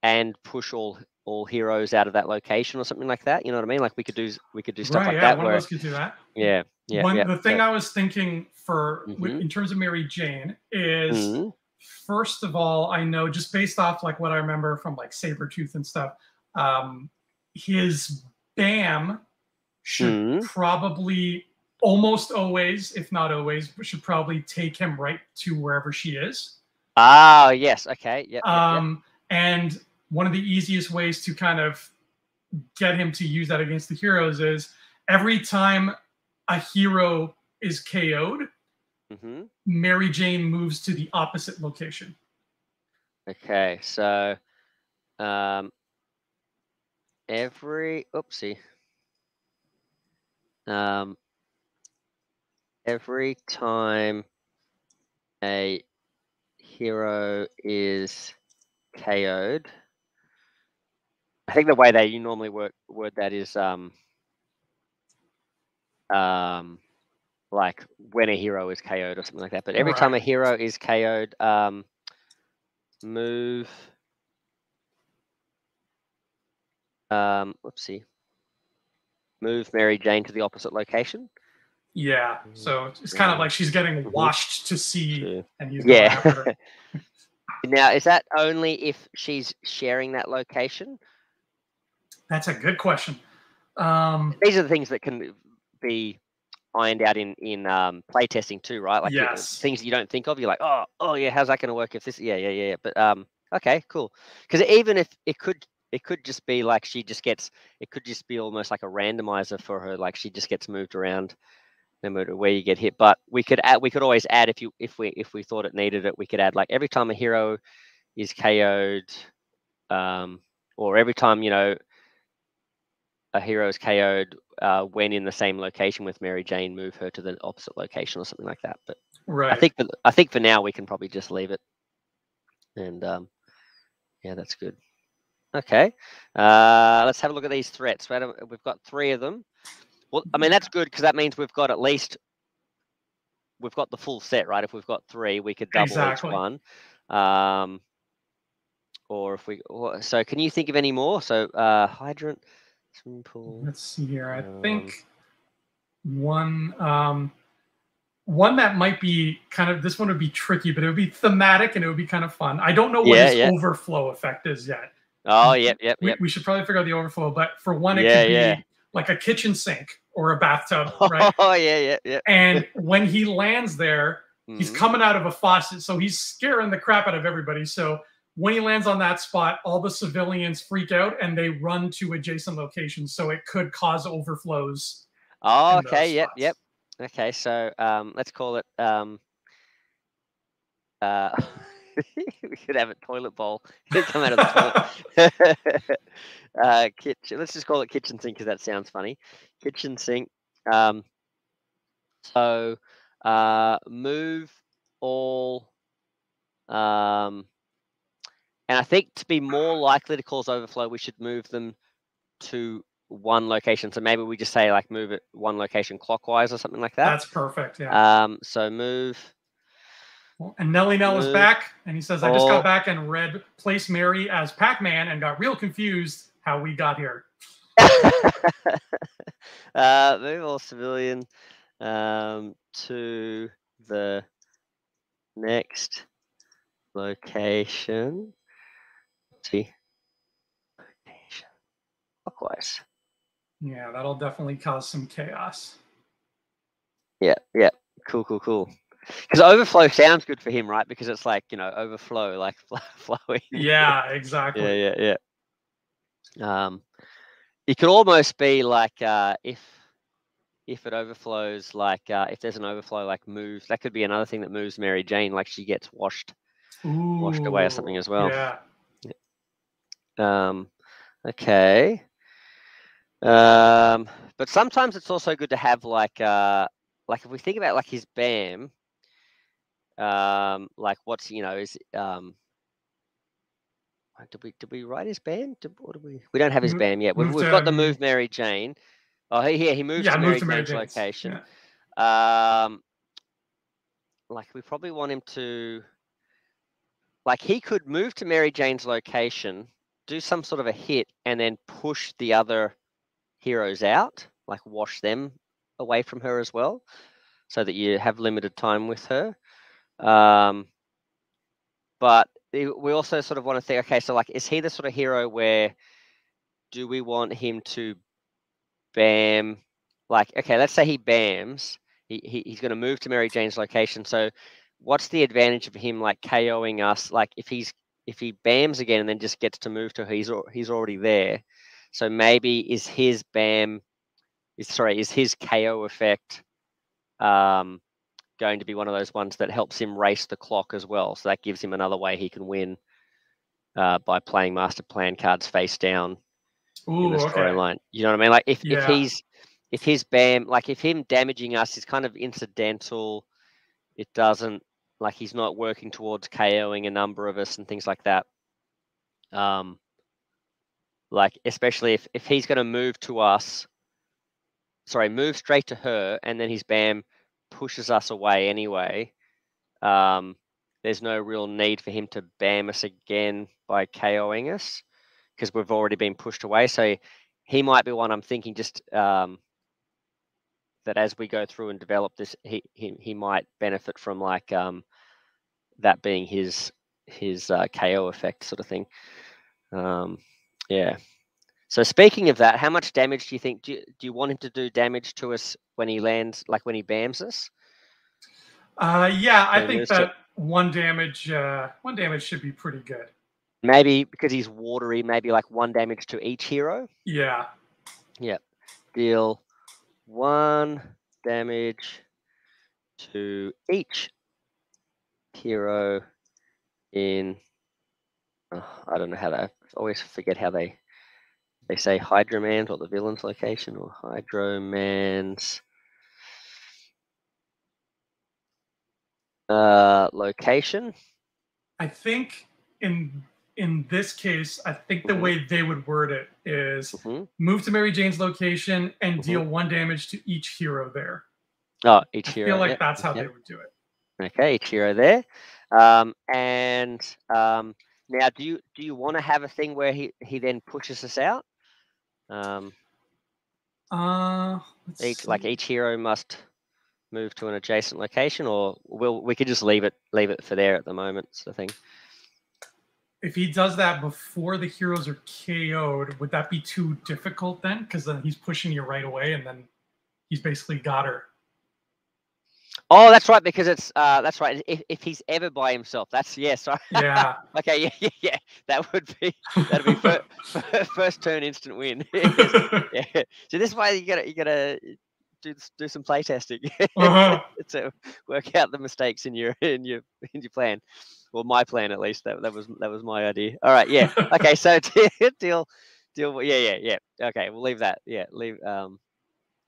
and push all all heroes out of that location or something like that. You know what I mean? Like we could do we could do stuff right, like yeah, that. One where, of us could do that. Yeah, yeah. One, yeah the thing I was thinking for mm-hmm. in terms of Mary Jane is mm-hmm. first of all, I know just based off like what I remember from like Sabretooth and stuff, um, his BAM should mm-hmm. probably almost always, if not always, should probably take him right to wherever she is. Ah, yes. Okay. Yeah. Um, yep. and one of the easiest ways to kind of get him to use that against the heroes is every time a hero is KO'd, mm-hmm. Mary Jane moves to the opposite location. Okay, so um, every oopsie, um, every time a hero is KO'd. I think the way they you normally work word that is um um like when a hero is KO'd or something like that. But every right. time a hero is KO'd, um move um whoopsie. Move Mary Jane to the opposite location. Yeah, so it's kind of like she's getting mm-hmm. washed to sea, and he's yeah. now, is that only if she's sharing that location? That's a good question. Um, These are the things that can be ironed out in in um, play testing too, right? Like yes. things you don't think of. You're like, oh, oh yeah, how's that going to work if this? Yeah, yeah, yeah. But um, okay, cool. Because even if it could, it could just be like she just gets. It could just be almost like a randomizer for her. Like she just gets moved around no matter where you get hit. But we could add, we could always add if you if we if we thought it needed it, we could add like every time a hero is KO'd, um, or every time you know a hero is KO'd uh, when in the same location with Mary Jane, move her to the opposite location or something like that. But right. I think for, I think for now we can probably just leave it. And um, yeah, that's good. Okay, uh, let's have a look at these threats. We've got three of them. Well, I mean that's good because that means we've got at least we've got the full set, right? If we've got three, we could double exactly. each one. Um, or if we, so can you think of any more? So uh, hydrant, pool. Let's see here. I um, think one. Um, one that might be kind of this one would be tricky, but it would be thematic and it would be kind of fun. I don't know what yeah, his yeah. overflow effect is yet. Oh, yep, yep, we, yep. We should probably figure out the overflow, but for one, it yeah, could be yeah. like a kitchen sink or a bathtub, right? Oh, yeah, yeah, yeah. And when he lands there, he's coming out of a faucet, so he's scaring the crap out of everybody. So when he lands on that spot, all the civilians freak out and they run to adjacent locations. So it could cause overflows. Oh, okay. Yep, yep. Okay, so um, let's call it. Um, uh, we could have a toilet bowl. come out of the toilet. uh, kitchen. Let's just call it kitchen sink because that sounds funny. Kitchen sink. Um, so uh, move all. Um, and I think to be more likely to cause overflow, we should move them to one location. So maybe we just say like move it one location clockwise or something like that. That's perfect. Yeah. Um. So move. And Nelly Nell is back, and he says, "I just got back and read Place Mary as Pac-Man and got real confused how we got here." uh, move all civilian um, to the next location. See, clockwise. Yeah, that'll definitely cause some chaos. Yeah, yeah, cool, cool, cool. Because overflow sounds good for him, right? Because it's like you know overflow, like flowing. Yeah, exactly. yeah, yeah, yeah. Um, it could almost be like uh, if if it overflows, like uh, if there's an overflow, like moves. That could be another thing that moves Mary Jane, like she gets washed, Ooh, washed away or something as well. Yeah. Um. Okay. Um, but sometimes it's also good to have like uh like if we think about like his BAM, um, like what's you know is um did we did we write his BAM? Did, what did we we don't have his BAM yet. We've, we've got the move Mary Jane. Oh, he, yeah, he moved yeah, to Mary, to Mary Jane's, Jane's location. Yeah. Um, like we probably want him to, like he could move to Mary Jane's location, do some sort of a hit, and then push the other heroes out, like wash them away from her as well, so that you have limited time with her. Um, but we also sort of want to think, okay, so like, is he the sort of hero where do we want him to bam? Like, okay, let's say he bams. He, he he's going to move to Mary Jane's location. So, what's the advantage of him like KOing us? Like, if he's if he bams again and then just gets to move to he's he's already there. So maybe is his BAM, is sorry, is his KO effect um, going to be one of those ones that helps him race the clock as well? So that gives him another way he can win uh, by playing master plan cards face down Ooh, in the storyline. Okay. You know what I mean? Like if, yeah. if he's if his BAM, like if him damaging us is kind of incidental, it doesn't like he's not working towards KOing a number of us and things like that. Um, like, especially if, if he's going to move to us, sorry, move straight to her, and then his BAM pushes us away anyway. Um, there's no real need for him to BAM us again by KOing us because we've already been pushed away. So he might be one I'm thinking just um, that as we go through and develop this, he he, he might benefit from like um, that being his his uh, KO effect sort of thing. Um, yeah. So speaking of that, how much damage do you think? Do you, do you want him to do damage to us when he lands, like when he bams us? Uh, yeah, I think that to... one damage, uh, one damage should be pretty good. Maybe because he's watery, maybe like one damage to each hero. Yeah. Yep. Deal one damage to each hero in. Oh, I don't know how to always forget how they they say Hydroman's or the villain's location or Hydroman's uh, location. I think in in this case, I think the mm-hmm. way they would word it is mm-hmm. move to Mary Jane's location and mm-hmm. deal one damage to each hero there. Oh, each I hero. I feel like yep. that's how yep. they would do it. Okay, each hero there. Um, and um, now, do you do you want to have a thing where he he then pushes us out? Um, uh, each, like each hero must move to an adjacent location, or we'll we could just leave it leave it for there at the moment, sort of thing. If he does that before the heroes are KO'd, would that be too difficult then? Because then he's pushing you right away, and then he's basically got her. Oh, that's right, because it's uh, that's right. If, if he's ever by himself, that's yeah. Sorry. Yeah. okay. Yeah, yeah, yeah. That would be that'd be first, first turn instant win. yeah. So this way you gotta you gotta do do some play testing uh-huh. to work out the mistakes in your in your in your plan. Well, my plan at least. That that was that was my idea. All right. Yeah. okay. So deal deal. Yeah. Yeah. Yeah. Okay. We'll leave that. Yeah. Leave. Um.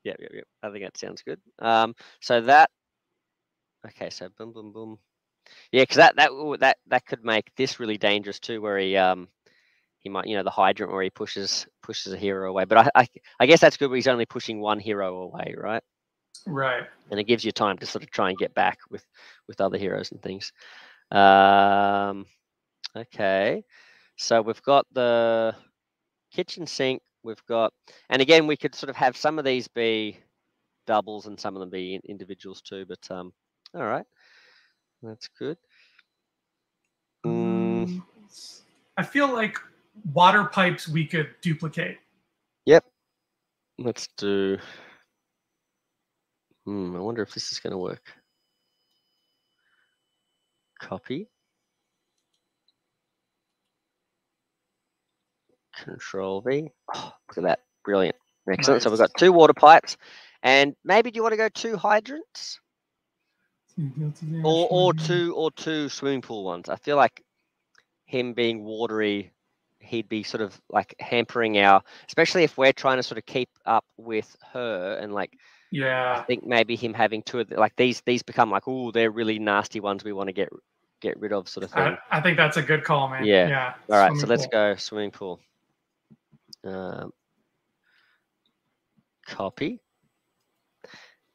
Yeah. Yeah. yeah. I think that sounds good. Um. So that. Okay. So boom. Boom. Boom. Yeah, because that that that that could make this really dangerous too, where he um he might, you know, the hydrant where he pushes pushes a hero away. But I, I, I guess that's good. But he's only pushing one hero away, right? Right. And it gives you time to sort of try and get back with with other heroes and things. Um, okay, so we've got the kitchen sink. We've got, and again, we could sort of have some of these be doubles and some of them be individuals too. But um, all right, that's good. Mm. I feel like water pipes we could duplicate. Yep. Let's do. Hmm, I wonder if this is going to work. Copy. Control V. Oh, look at that. Brilliant. Excellent. Nice. So we've got two water pipes. And maybe do you want to go two hydrants? Or, or two or two swimming pool ones. I feel like him being watery he'd be sort of like hampering our, especially if we're trying to sort of keep up with her and like. Yeah. I think maybe him having two of the, like these these become like oh they're really nasty ones we want to get get rid of sort of thing. I, I think that's a good call, man. Yeah. Yeah. All right, so pool. let's go swimming pool. Um, copy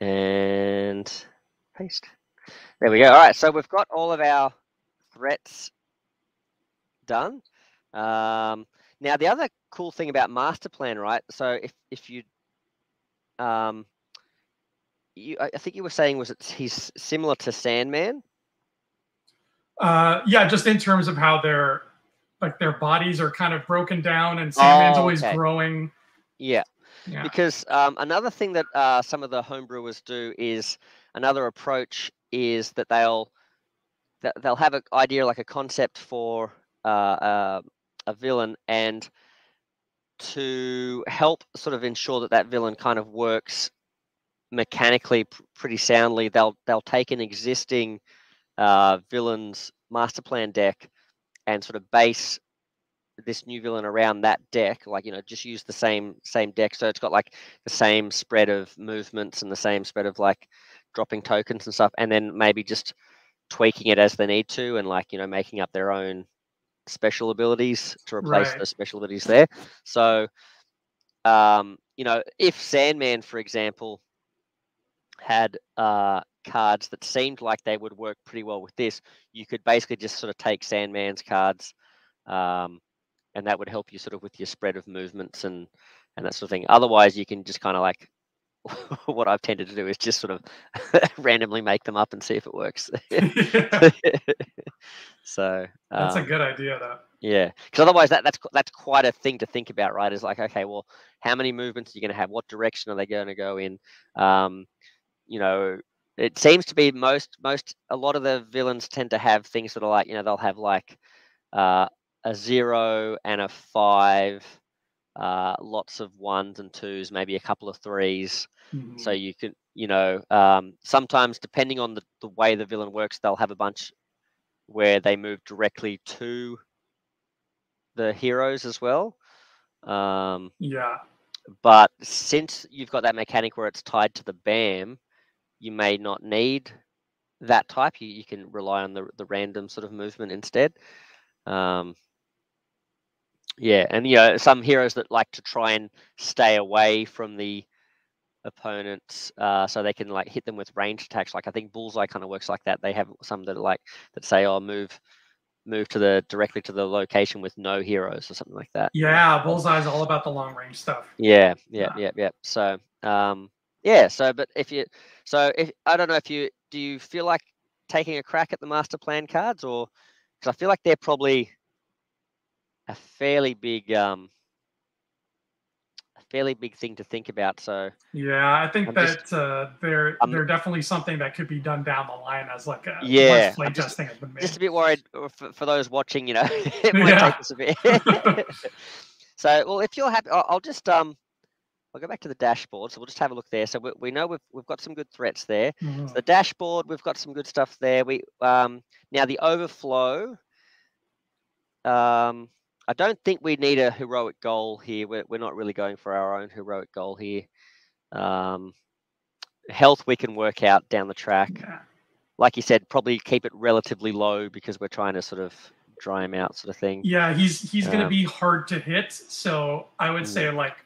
and paste. There we go. All right, so we've got all of our threats done. Um, now, the other cool thing about master plan, right? So if if you, um, you I think you were saying was it he's similar to Sandman. Uh, yeah, just in terms of how their like their bodies are kind of broken down, and Sandman's oh, always growing. Yeah. yeah. Because um, another thing that uh, some of the homebrewers do is another approach is that they'll they'll have an idea like a concept for uh, uh, a villain and to help sort of ensure that that villain kind of works mechanically pr- pretty soundly they'll they'll take an existing uh, villain's master plan deck and sort of base this new villain around that deck like you know just use the same same deck. So it's got like the same spread of movements and the same spread of like dropping tokens and stuff and then maybe just tweaking it as they need to and like you know making up their own special abilities to replace right. those special abilities there. So, um, you know, if Sandman, for example, had uh, cards that seemed like they would work pretty well with this, you could basically just sort of take Sandman's cards, um, and that would help you sort of with your spread of movements and and that sort of thing. Otherwise, you can just kind of like what I've tended to do is just sort of randomly make them up and see if it works. so um, that's a um, good idea, though. Yeah, because otherwise that that's that's quite a thing to think about, right? Is like, okay, well, how many movements are you going to have? What direction are they going to go in? Um, you know, it seems to be most most a lot of the villains tend to have things that are like, you know, they'll have like uh, a zero and a five uh, lots of ones and twos, maybe a couple of 3s mm-hmm. So you can, you know, um, sometimes depending on the, the way the villain works, they'll have a bunch where they move directly to the heroes as well. Um, yeah. But since you've got that mechanic where it's tied to the BAM, you may not need that type. You, you can rely on the, the random sort of movement instead. Um, yeah, and you know some heroes that like to try and stay away from the opponents, uh, so they can like hit them with ranged attacks. Like I think Bullseye kind of works like that. They have some that like that say, "Oh, move, move to the directly to the location with no heroes" or something like that. Yeah, Bullseye is all about the long range stuff. Yeah, yeah, yeah, yeah. So, um, Yeah. So, but if you, so if I don't know if you do, you feel like taking a crack at the master plan cards, or because I feel like they're probably a fairly big, um, a fairly big thing to think about. So yeah, I think I'm that just, uh, they're they're definitely something that could be done down the line as like a yeah. play just, testing has been made. Just a bit worried for, for those watching. You know, it might yeah. take us a bit. so, well, if you're happy, I'll, I'll just um I'll go back to the dashboard. So we'll just have a look there. So we, we know we've, we've got some good threats there. Mm-hmm. So the dashboard, we've got some good stuff there. We um, Now the overflow, um, I don't think we need a heroic goal here. We're, we're not really going for our own heroic goal here. Um, health we can work out down the track. Yeah. Like you said, probably keep it relatively low because we're trying to sort of dry him out sort of thing. Yeah, he's he's um, going to be hard to hit. So I would mm. say like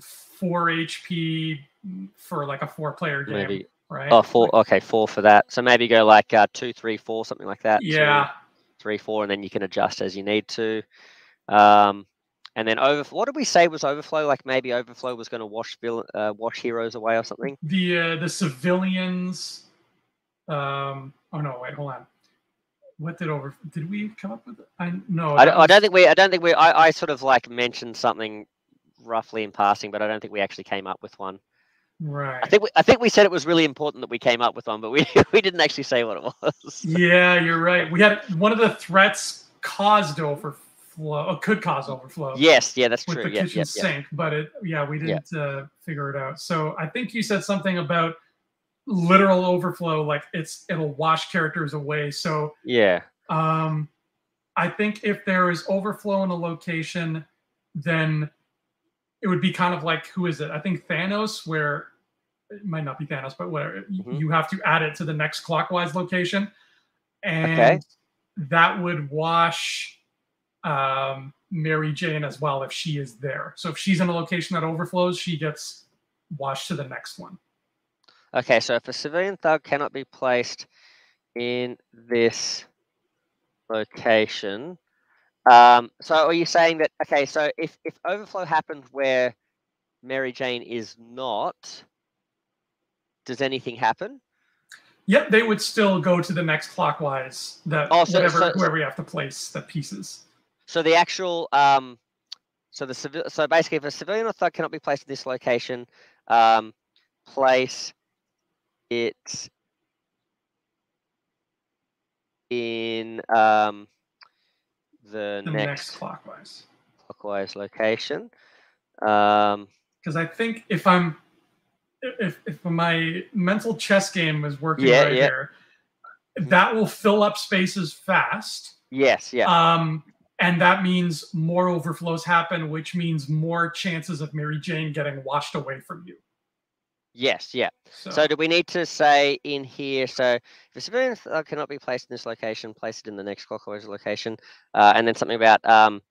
four HP for like a four player game. Maybe. Right. Oh, four. Okay, four for that. So maybe go like uh, two, three, four, something like that. Yeah. Two, three, four, and then you can adjust as you need to. Um, and then over. What did we say was overflow? Like maybe overflow was going to wash uh, wash heroes away or something. The uh, the civilians. Um. Oh no! Wait. Hold on. What did over? Did we come up with? It? I no. I don't, was... I don't think we. I don't think we. I, I sort of like mentioned something roughly in passing, but I don't think we actually came up with one. Right. I think we, I think we said it was really important that we came up with one, but we we didn't actually say what it was. Yeah, you're right. We had one of the threats caused overflow, could cause overflow. Yes, yeah, that's with true. the yeah, kitchen yeah, sink, but it yeah we didn't uh, figure it out. So I think you said something about literal overflow, like it's it'll wash characters away. So yeah. Um, I think if there is overflow in a location, then it would be kind of like who is it? I think Thanos, where it might not be Thanos, but where mm-hmm. you have to add it to the next clockwise location, and okay. that would wash um, Mary Jane as well if she is there. So if she's in a location that overflows, she gets washed to the next one. Okay, so if a civilian thug cannot be placed in this location, um, so are you saying that okay? So if if overflow happens where Mary Jane is not, does anything happen? Yep, they would still go to the next clockwise. That oh, so, whatever so, whoever you have to place the pieces. So the actual um, so the civil so basically, if a civilian or thug cannot be placed in this location, um, place it in um the, the next, next, clockwise clockwise location. Um, because I think if I'm if if my mental chess game is working yeah, right yeah. here, that will fill up spaces fast. Yes, yeah. Um, and that means more overflows happen, which means more chances of Mary Jane getting washed away from you. Yes, yeah. So, so, do we need to say in here, so if a civilian cannot be placed in this location, place it in the next clockwise location, uh, and then something about um,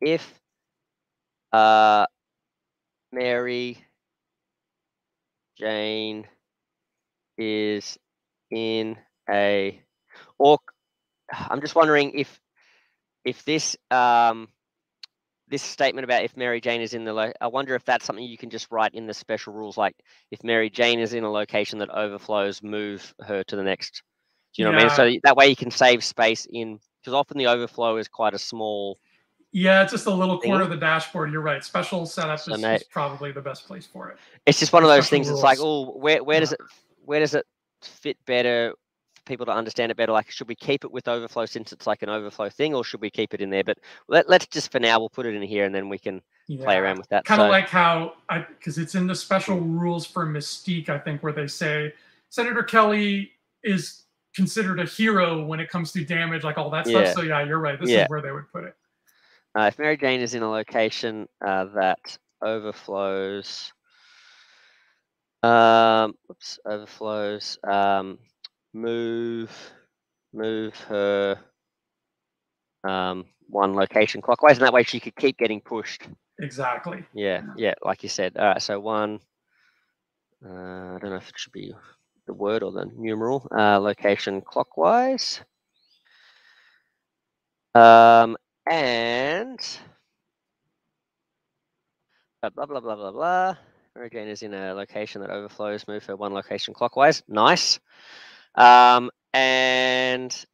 if uh, Mary Jane is in a, or I'm just wondering if if this um, this statement about if Mary Jane is in the lo- I wonder if that's something you can just write in the special rules, like if Mary Jane is in a location that overflows, move her to the next. Do you know yeah. what I mean? So that way you can save space in because often the overflow is quite a small. Yeah, it's just a little thing. corner of the dashboard. You're right. Special setup so is, mate, is, probably the best place for it. It's just one of those things. Rules. It's like, oh, where where yeah. does it where does it fit better people to understand it better like should we keep it with overflow since it's like an overflow thing or should we keep it in there? But let, us just for now we'll put it in here and then we can yeah. play around with that. kind of so, like how i because it's in the special rules for mystique i think where they say senator kelly is considered a hero when it comes to damage like all that stuff. So yeah you're right. This yeah. is where they would put it. Uh, if mary jane is in a location uh, that overflows um, oops, overflows um, move move her um, one location clockwise, and that way she could keep getting pushed. Exactly. Yeah, yeah, like you said. All right, so one. Uh, I don't know if it should be the word or the numeral. Uh, location clockwise. Um, and blah blah blah blah blah blah. Mary Jane is in a location that overflows. Move her one location clockwise. Nice. Um, and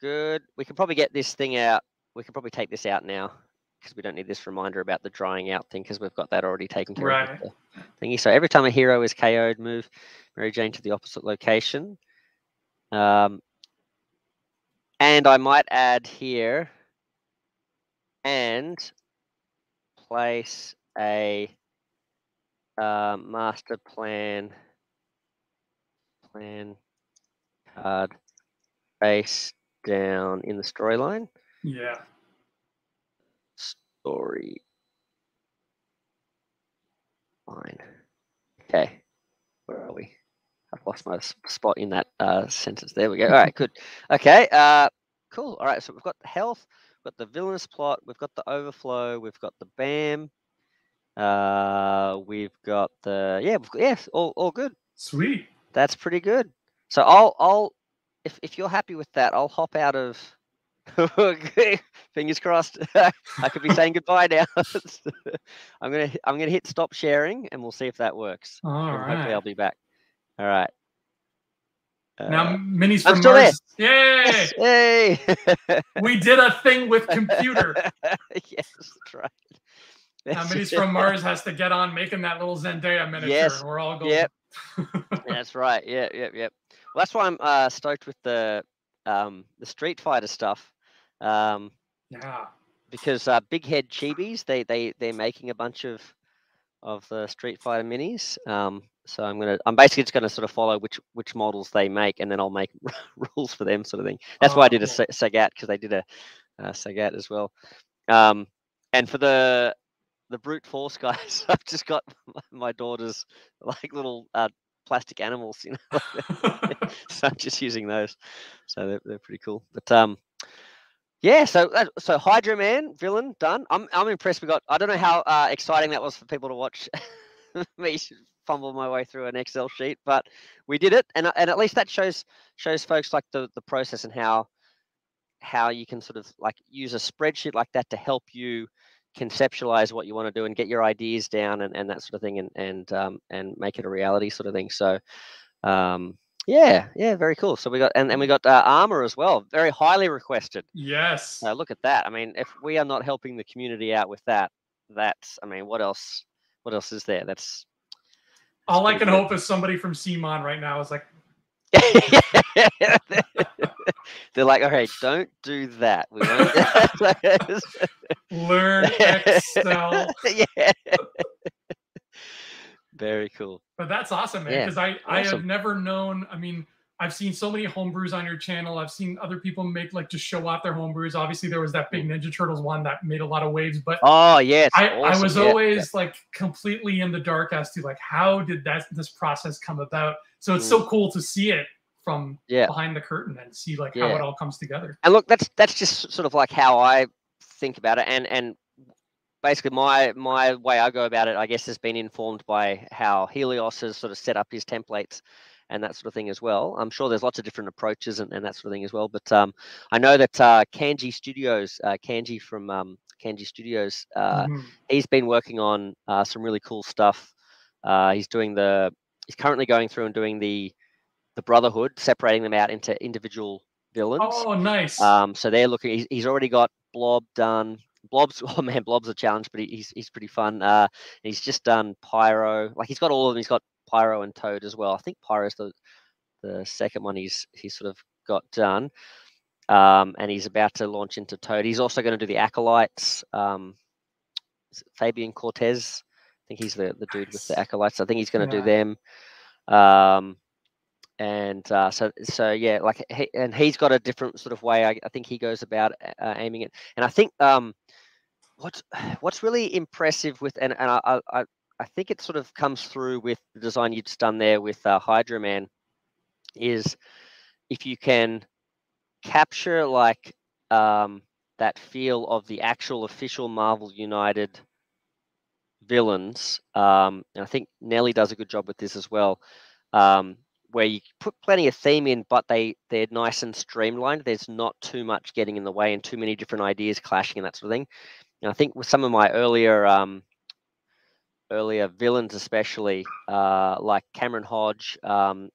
good. We can probably get this thing out. We can probably take this out now because we don't need this reminder about the drying out thing because we've got that already taken care right. of. Thingy. So every time a hero is KO'd, move Mary Jane to the opposite location. Um, and I might add here and place a uh, master plan plan card face down in the storyline. Yeah. Story line. Okay. Where are we? I've lost my spot in that uh, sentence. There we go. All right, good. Okay, uh, cool. All right, so we've got the health, we've got the villainous plot, we've got the overflow, we've got the BAM, uh, we've got the yeah, got, yeah, all, all good. Sweet. That's pretty good. So I'll I'll if if you're happy with that, I'll hop out of. Fingers crossed. I could be saying goodbye now. I'm gonna I'm gonna hit stop sharing, and we'll see if that works. All right. Hopefully, I'll be back. All right. Uh, now, minis from Mars. There. Yay! Yay! we did a thing with computer. yes, that's right. Minis from Mars has to get on making that little Zendaya miniature, yes. and we're all going. Yep. that's right. Yep, yep, yep. Well, that's why I'm uh, stoked with the um, the Street Fighter stuff. Um, yeah. Because uh, Big Head Chibis, they they they're making a bunch of of the Street Fighter minis. Um, so I'm gonna, I'm basically just gonna sort of follow which which models they make, and then I'll make rules for them, sort of thing. That's oh, why I did a Sagat because they did a, a Sagat as well. Um, and for the the brute force guys, I've just got my daughter's like little uh, plastic animals, you know. so I'm just using those. So they're, they're pretty cool. But um, yeah. So so Hydro Man villain done. I'm I'm impressed. We got. I don't know how uh, exciting that was for people to watch me fumble my way through an Excel sheet, but we did it, and and at least that shows shows folks like the the process and how how you can sort of like use a spreadsheet like that to help you conceptualize what you want to do and get your ideas down and, and that sort of thing and and um, and make it a reality sort of thing. So um, yeah, yeah, very cool. So we got and, and we got uh, armor as well, very highly requested. Yes. Uh, look at that. I mean, if we are not helping the community out with that, that's I mean, what else? What else is there? That's all I can good. hope is somebody from CMON right now is like. They're like, okay, don't do that. We won't learn Excel. yeah. Very cool. But that's awesome, man. Because yeah, I, awesome. I have never known. I mean, I've seen so many homebrews on your channel. I've seen other people make like just show off their homebrews. Obviously, there was that big Ninja Turtles one that made a lot of waves. But oh yes, I, awesome. I was yeah, always yeah. like completely in the dark as to like how did that this process come about. So it's mm. so cool to see it from yeah. behind the curtain and see like how it all comes together. And look, that's that's just sort of like how I think about it. And and basically my my way I go about it, I guess, has been informed by how Helios has sort of set up his templates and that sort of thing as well. I'm sure there's lots of different approaches and, and that sort of thing as well. But um, I know that uh, Kanji Studios, uh, Kanji from um, Kanji Studios, uh, mm-hmm. he's been working on uh, some really cool stuff. Uh, he's doing the, he's currently going through and doing the, the Brotherhood, separating them out into individual villains. Oh, nice. Um, so they're looking. He's, he's already got Blob done. Blob's oh man, Blob's a challenge, but he, he's he's pretty fun. Uh, he's just done Pyro. Like he's got all of them. He's got Pyro and Toad as well. I think Pyro's the the second one he's he's sort of got done. Um, and he's about to launch into Toad. He's also going to do the acolytes. Um, Fabian Cortez, I think he's the, the dude with the acolytes. I think he's going to yeah. do them. Um, and uh, so so yeah, like he, and he's got a different sort of way. I, I think he goes about uh, aiming it. And I think um, what's what's really impressive with and and I, I I think it sort of comes through with the design you've done there with uh, Hydro Man, is if you can capture like um, that feel of the actual official Marvel United villains. Um, and I think Nelly does a good job with this as well, um, where you put plenty of theme in, but they they're nice and streamlined. There's not too much getting in the way and too many different ideas clashing and that sort of thing. And I think with some of my earlier um, earlier, villains especially, uh, like Cameron Hodge um,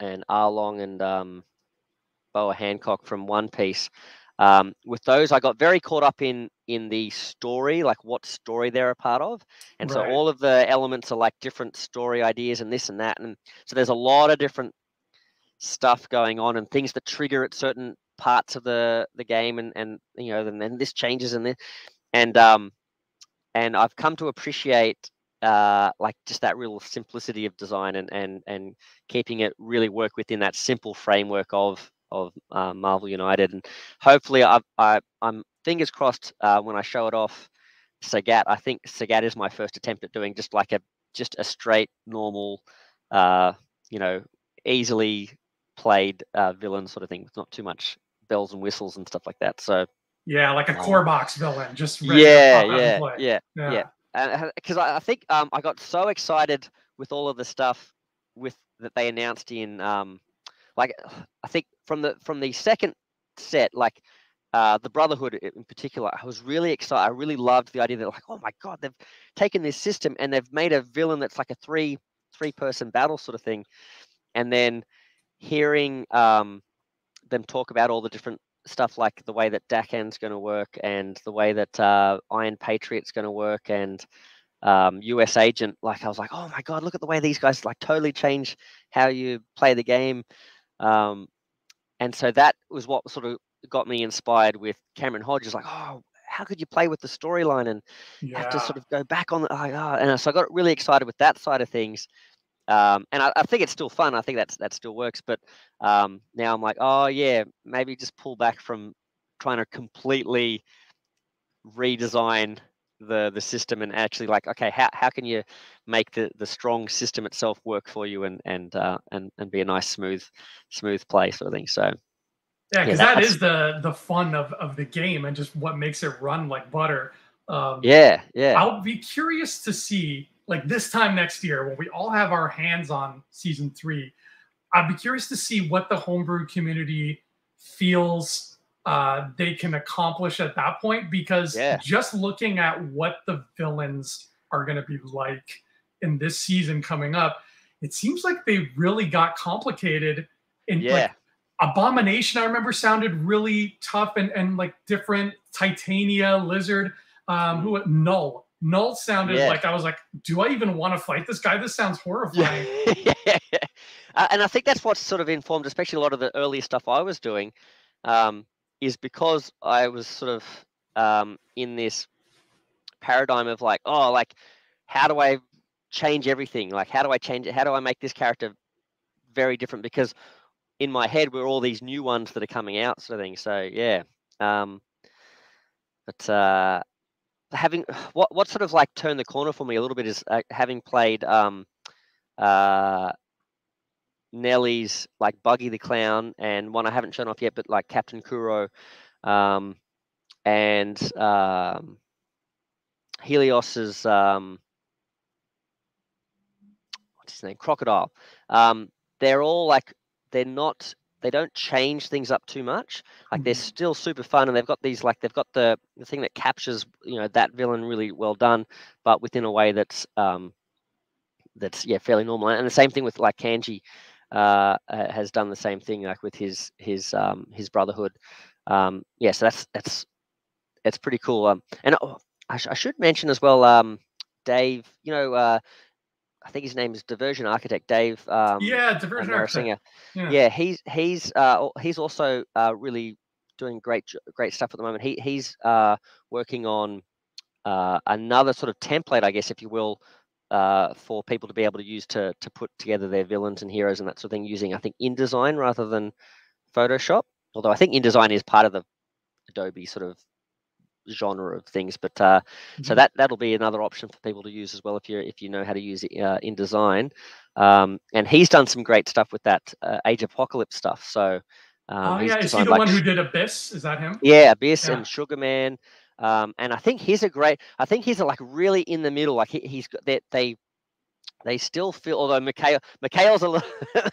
and Arlong and um, Boa Hancock from One Piece. Um, with those, I got very caught up in in the story, like what story they're a part of, and right. so all of the elements are like different story ideas and this and that, and so there's a lot of different stuff going on and things that trigger at certain parts of the the game, and and you know, and then this changes and this, and um, and I've come to appreciate uh, like just that real simplicity of design and and and keeping it really work within that simple framework of of uh, Marvel United, and hopefully I, I I'm fingers crossed uh, when I show it off. Sagat, I think Sagat is my first attempt at doing just like a just a straight normal, uh, you know, easily played uh, villain sort of thing with not too much bells and whistles and stuff like that. So yeah, like a um, core box villain, just yeah, yeah, yeah, yeah, yeah. Because I, I, think um, I got so excited with all of the stuff with that they announced in um, like I think from the from the second set, like uh, the Brotherhood in particular, I was really excited. I really loved the idea that like, oh my god, they've taken this system and they've made a villain that's like a three three person battle sort of thing, and then hearing um, them talk about all the different stuff like the way that Daken's going to work and the way that uh, Iron Patriot's going to work and um, US Agent, like I was like, oh my god, look at the way these guys like totally change how you play the game. Um, and so that was what sort of got me inspired with Cameron Hodges. Like, oh, how could you play with the storyline and yeah. have to sort of go back on the, oh, and so I got really excited with that side of things. Um, and I, I, think it's still fun. I think that's that still works. But um, now I'm like, oh yeah, maybe just pull back from trying to completely redesign the the system and actually like, okay, how, how can you make the, the strong system itself work for you and and uh, and and be a nice smooth smooth play sort of thing. So yeah, because that is the the fun of of the game and just what makes it run like butter. Um, yeah, yeah. I'll be curious to see like this time next year when we all have our hands on season three, I'd be curious to see what the homebrew community feels uh, they can accomplish at that point because yeah. just looking at what the villains are going to be like in this season coming up, it seems like they really got complicated. In yeah. like Abomination, I remember sounded really tough and, and like different. Titania, Lizard, um, who Knull Knull sounded yeah. like I was like, do I even want to fight this guy? This sounds horrifying. yeah. uh, and I think that's what sort of informed, especially a lot of the early stuff I was doing, um, is because I was sort of um, in this paradigm of like, oh, like, how do I change everything? Like, how do I change it? How do I make this character very different? Because in my head, we're all these new ones that are coming out, sort of thing. So yeah. Um, but uh, having what what sort of like turned the corner for me a little bit is uh, having played um, uh, Nellie's like Buggy the Clown and one I haven't shown off yet, but like Captain Kuro, um, and um, Helios's um, what's his name, Crocodile. Um, they're all like they're not they don't change things up too much. Like they're mm-hmm. still super fun, and they've got these like they've got the the thing that captures you know that villain really well done, but within a way that's um that's yeah fairly normal. And the same thing with like Kanji uh, uh has done the same thing like with his his um his Brotherhood. Um yeah, so that's that's it's pretty cool. Um and oh, I, sh- I should mention as well um Dave, you know uh I think his name is Diversion Architect Dave. Um, yeah, Diversion Architect. Yeah. yeah, he's he's uh, he's also uh, really doing great great stuff at the moment. He he's uh, working on uh, another sort of template, I guess, if you will, uh, for people to be able to use to to put together their villains and heroes and that sort of thing using I think InDesign rather than Photoshop. Although I think InDesign is part of the Adobe sort of genre of things. But uh, mm-hmm. so that that'll be another option for people to use as well if you if you know how to use it uh, InDesign. Um, and he's done some great stuff with that uh, Age Apocalypse stuff. So um, oh yeah, is he the like, one who did Abyss? Is that him? Yeah, Abyss yeah. and Sugarman. Um, and I think he's a great. I think he's a, like really in the middle. Like he, he's got they, they they still feel. Although Mikhail Mikhail's a little.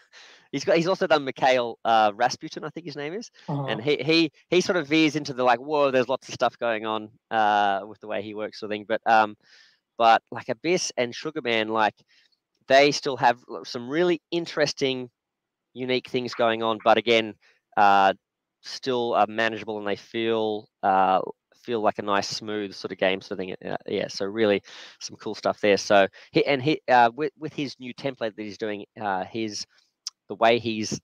he's got he's also done Mikhail uh, Rasputin, I think his name is, uh-huh. and he he he sort of veers into the like, whoa, there's lots of stuff going on uh, with the way he works, sort of thing. But um, but like Abyss and Sugarman, like they still have some really interesting, unique things going on. But again, uh, still uh, manageable, and they feel uh, feel like a nice, smooth sort of game sort of thing. Uh, yeah, so really some cool stuff there. So he and he uh, with with his new template that he's doing, uh, his the way he's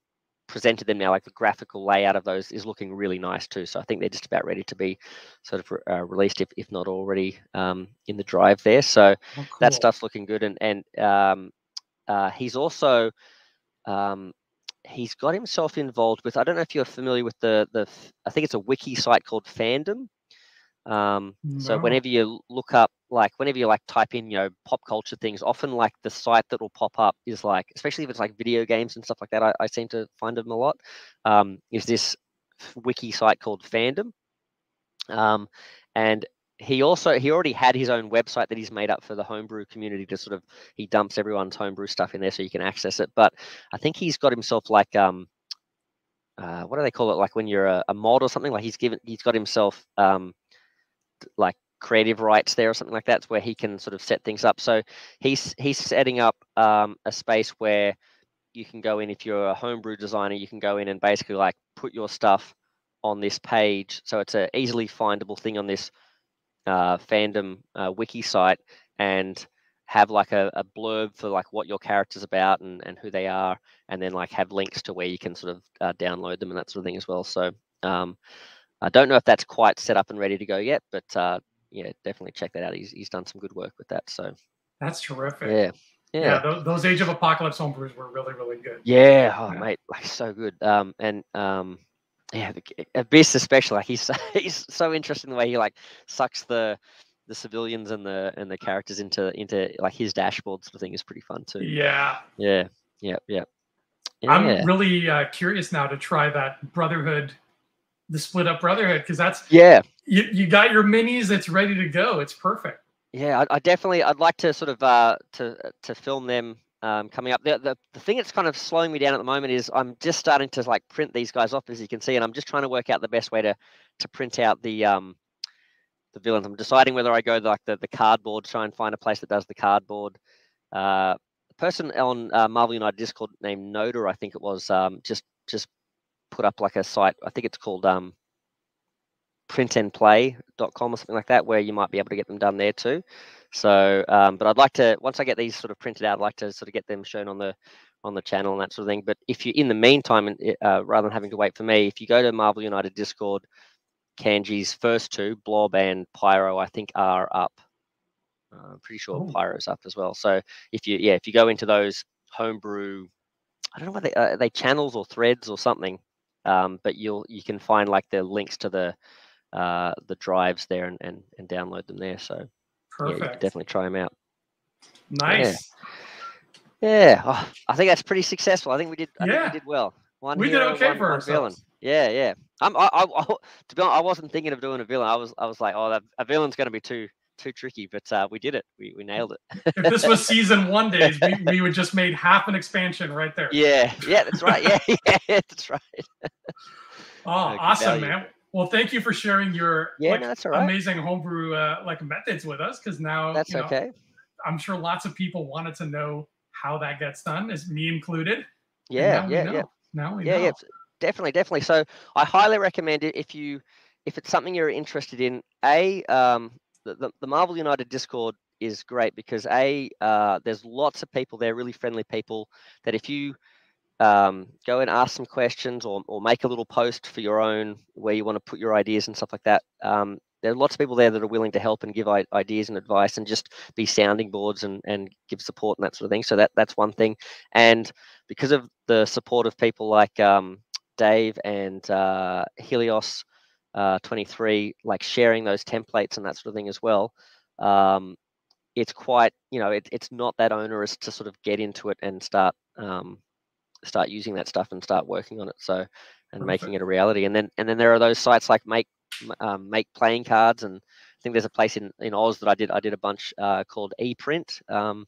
presented them now, like the graphical layout of those is looking really nice too. So I think they're just about ready to be sort of uh, released, if, if not already um, in the drive there. So oh, cool. that stuff's looking good. And and um, uh, he's also um, he's got himself involved with. I don't know if you're familiar with the the. I think it's a wiki site called Fandom. Um. So whenever you look up, like whenever you like type in, you know, pop culture things, often like the site that will pop up is like, especially if it's like video games and stuff like that. I, I seem to find them a lot. Um, is this wiki site called Fandom? Um, and he also he already had his own website that he's made up for the homebrew community to sort of he dumps everyone's homebrew stuff in there so you can access it. But I think he's got himself like um uh, what do they call it? Like when you're a, a mod or something. Like he's given he's got himself um like creative rights there or something like that's where he can sort of set things up. So he's he's setting up um, a space where you can go in if you're a homebrew designer, you can go in and basically like put your stuff on this page. So it's an easily findable thing on this uh, fandom uh, wiki site and have like a, a, blurb for like what your character's about and, and who they are and then like have links to where you can sort of uh, download them and that sort of thing as well so um, I don't know if that's quite set up and ready to go yet, but uh, yeah, definitely check that out. He's, he's done some good work with that. So that's terrific. Yeah. Yeah. yeah those, those, Age of Apocalypse homebrews were really, really good. Yeah. Oh, yeah. mate, like so good. Um, and um, yeah, Abyss especially, like he's he's so interesting the way he like sucks the the civilians and the and the characters into into like his dashboard sort of thing is pretty fun too. Yeah. Yeah. Yeah. Yeah. yeah. I'm really uh, curious now to try that Brotherhood the split up brotherhood because that's yeah. you, you got your minis it's ready to go it's perfect. Yeah I, I definitely i'd like to sort of uh to to film them um, coming up. The, the, the thing that's kind of slowing me down at the moment is i'm just starting to like print these guys off as you can see and i'm just trying to work out the best way to to print out the um the villains. I'm deciding whether i go like the, the cardboard try and find a place that does the cardboard. Uh person on uh, marvel united discord named noda i think it was um just just put up like a site. I think it's called um, printandplay.com or something like that, where you might be able to get them done there too. So, um, but I'd like to once I get these sort of printed out, I'd like to sort of get them shown on the on the channel and that sort of thing. But if you, in the meantime, uh, rather than having to wait for me, if you go to Marvel United Discord, Kanji's first two, Blob and Pyro, I think are up. Uh, I'm pretty sure Ooh. Pyro's up as well. So if you, yeah, if you go into those homebrew, I don't know what they uh, they channels or threads or something. Um, but you'll you can find like the links to the uh, the drives there and, and, and download them there. So Perfect. yeah, definitely try them out. Nice. Yeah, yeah. Oh, I think that's pretty successful. I think we did. I yeah. we did well. One we hero, did okay one, for one ourselves. Villain. Yeah, yeah. I'm. I, I, I, to be honest, I wasn't thinking of doing a villain. I was. I was like, oh, that, a villain's going to be too too tricky, but uh, we did it. We, we nailed it. if this was season one days, we, we would just made half an expansion right there. Yeah, yeah, that's right. Yeah, yeah, that's right. oh, awesome, man. Well, thank you for sharing your yeah, like, no, that's right. amazing homebrew uh, like methods with us because now that's you know, okay. I'm sure lots of people wanted to know how that gets done, is me included. Yeah, yeah, yeah. Now we yeah, know. yeah, definitely, definitely. So I highly recommend it if you if it's something you're interested in. A um, the, the, Marvel United Discord is great because a uh, there's lots of people there, really friendly people. That if you um, go and ask some questions or, or make a little post for your own where you want to put your ideas and stuff like that. Um, there are lots of people there that are willing to help and give ideas and advice and just be sounding boards and, and give support and that sort of thing. So that that's one thing. And because of the support of people like um, Dave and uh, Helios uh, 23, like sharing those templates and that sort of thing as well. Um, it's quite, you know, it, it's not that onerous to sort of get into it and start um, start using that stuff and start working on it. So and Perfect. making it a reality. And then and then there are those sites like make um, make playing cards and I think there's a place in, in Oz that I did I did a bunch uh, called ePrint um,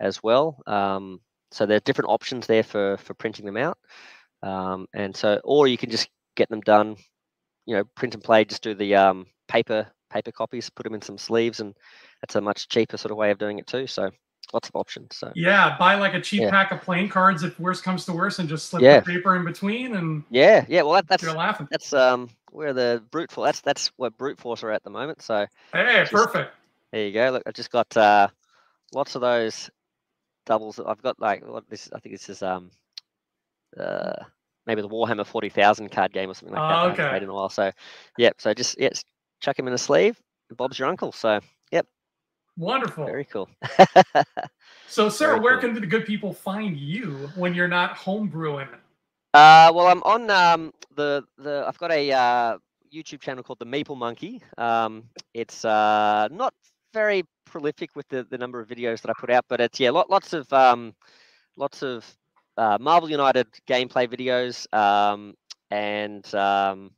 as well. Um, so there are different options there for for printing them out. Um, and so or you can just get them done you know, print and play, just do the um, paper paper copies, put them in some sleeves, and that's a much cheaper sort of way of doing it too. So lots of options. So yeah, buy like a cheap yeah. pack of playing cards if worst comes to worst, and just slip yeah. the paper in between. And yeah, yeah. Well, that, that's you're laughing. That's um where the brute force. That's that's what brute force are at the moment. So hey, just, perfect. There you go. Look, I just got uh lots of those doubles. I've got like what this. I think this is um uh maybe the Warhammer forty thousand card game or something like oh, that. Okay. Played in a while. So yep. So just yeah, chuck him in a sleeve. Bob's your uncle. So yep. Wonderful. Very cool. so, Sarah, Very where cool. can the good people find you when you're not home brewing? Uh, well, I'm on um, the the. I've got a uh, YouTube channel called the Meeple Monkey. Um, it's uh, not very prolific with the, the number of videos that I put out, but it's yeah, lot, lots of um, lots of uh, Marvel United gameplay videos, um, and um,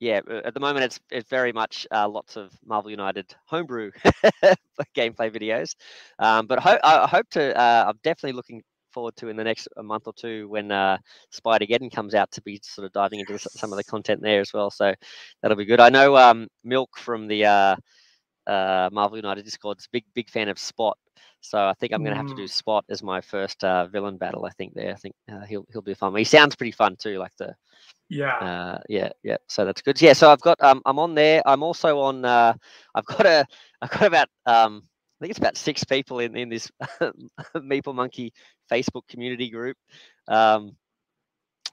yeah, at the moment it's it's very much uh, lots of Marvel United homebrew gameplay videos. Um, but ho- I hope to. Uh, I'm definitely looking forward to in the next month or two when uh, Spider-Geddon comes out to be sort of diving into some of the content there as well. So that'll be good. I know um, Milk from the uh, uh, Marvel United Discord Discord's big big fan of Spot. So I think I'm going to have to do mm. Spot as my first uh, villain battle. I think there. I think uh, he'll he'll be fun. He sounds pretty fun too, like the yeah. Uh, yeah, yeah. So that's good. Yeah. So I've got um, I'm on there. I'm also on. Uh, I've got a. I've got about um, I think it's about six people in in this Meeple Monkey Facebook community group. Um,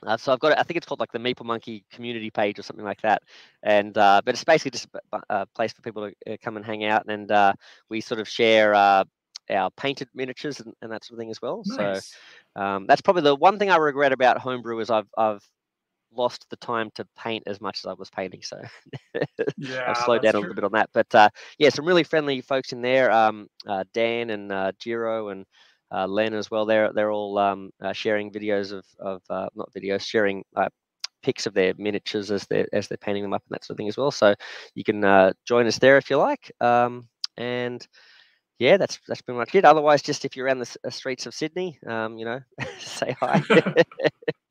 uh, so I've got, I think it's called like the Meeple Monkey community page or something like that. And uh, but it's basically just a, place for people to uh, come and hang out, and uh, we sort of share uh, our painted miniatures and, and, that sort of thing as well. Nice. So um, that's probably the one thing I regret about homebrew is I've I've lost the time to paint as much as I was painting. So yeah, I've slowed down a little bit on that. But uh, yeah, some really friendly folks in there. Um, uh, Dan and uh, Giro and uh, Len as well. They're they're all um, uh, sharing videos of of uh, not videos, sharing uh, pics of their miniatures as they're as they're painting them up and that sort of thing as well. So you can uh, join us there if you like. Um, and yeah, that's that's pretty much it. Otherwise, just if you're around the uh, streets of Sydney, um, you know, say hi.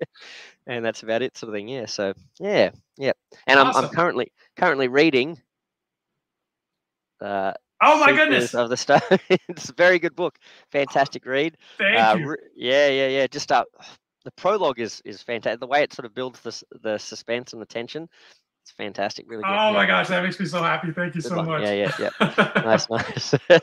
and that's about it, sort of thing. Yeah. So yeah, yeah. And awesome. I'm I'm currently currently reading. Uh, oh my goodness! Of the Stone. it's a very good book. Fantastic read. Thank uh, you. yeah, yeah, yeah. Just uh, the prologue is is fantastic. The way it sort of builds the the suspense and the tension it's fantastic. Really good. Oh my gosh, that makes me so happy. Thank you good so luck. much. Yeah, yeah, yeah. nice, nice.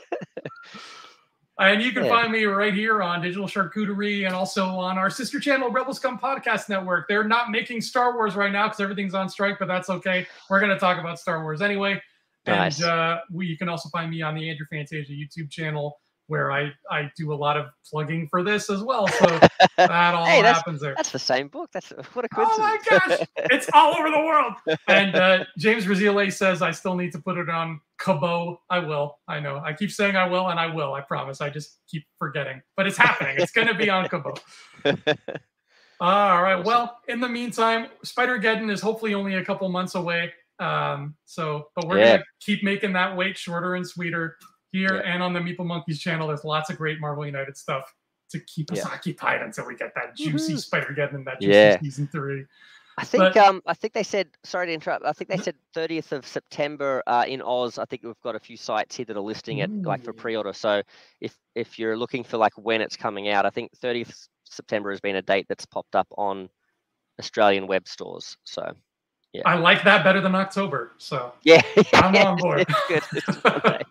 and you can yeah. find me right here on Digital Charcuterie and also on our sister channel, Rebel Scum Podcast Network. They're not making Star Wars right now because everything's on strike, but that's okay. We're going to talk about Star Wars anyway. Nice. And uh, we, you can also find me on the Andrew Fantasia YouTube channel where I I do a lot of plugging for this as well. So that all hey, happens there. That's the same book. That's what a coincidence. Oh my gosh, it's all over the world. And uh, James Razile says I still need to put it on Kobo. I will. I know. I keep saying I will, and I will. I promise. I just keep forgetting, but it's happening. It's going to be on Kobo. all right. Well, in the meantime, Spider Geddon is hopefully only a couple months away. Um, so, but we're yeah. gonna keep making that wait shorter and sweeter here yeah. and on the Meeple Monkeys channel. There's lots of great Marvel United stuff to keep us yeah. occupied until we get that juicy mm-hmm. Spider Geddon that juicy yeah. season three. I think but, um I think they said sorry to interrupt. I think they said 30th of September uh, in Oz. I think we've got a few sites here that are listing it like for pre-order. So if if you're looking for like when it's coming out, I think 30th September has been a date that's popped up on Australian web stores. So yeah. I like that better than October. So yeah, I'm on board.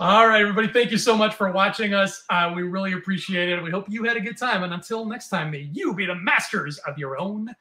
All right, everybody. Thank you so much for watching us. Uh, we really appreciate it. We hope you had a good time. And until next time, may you be the masters of your own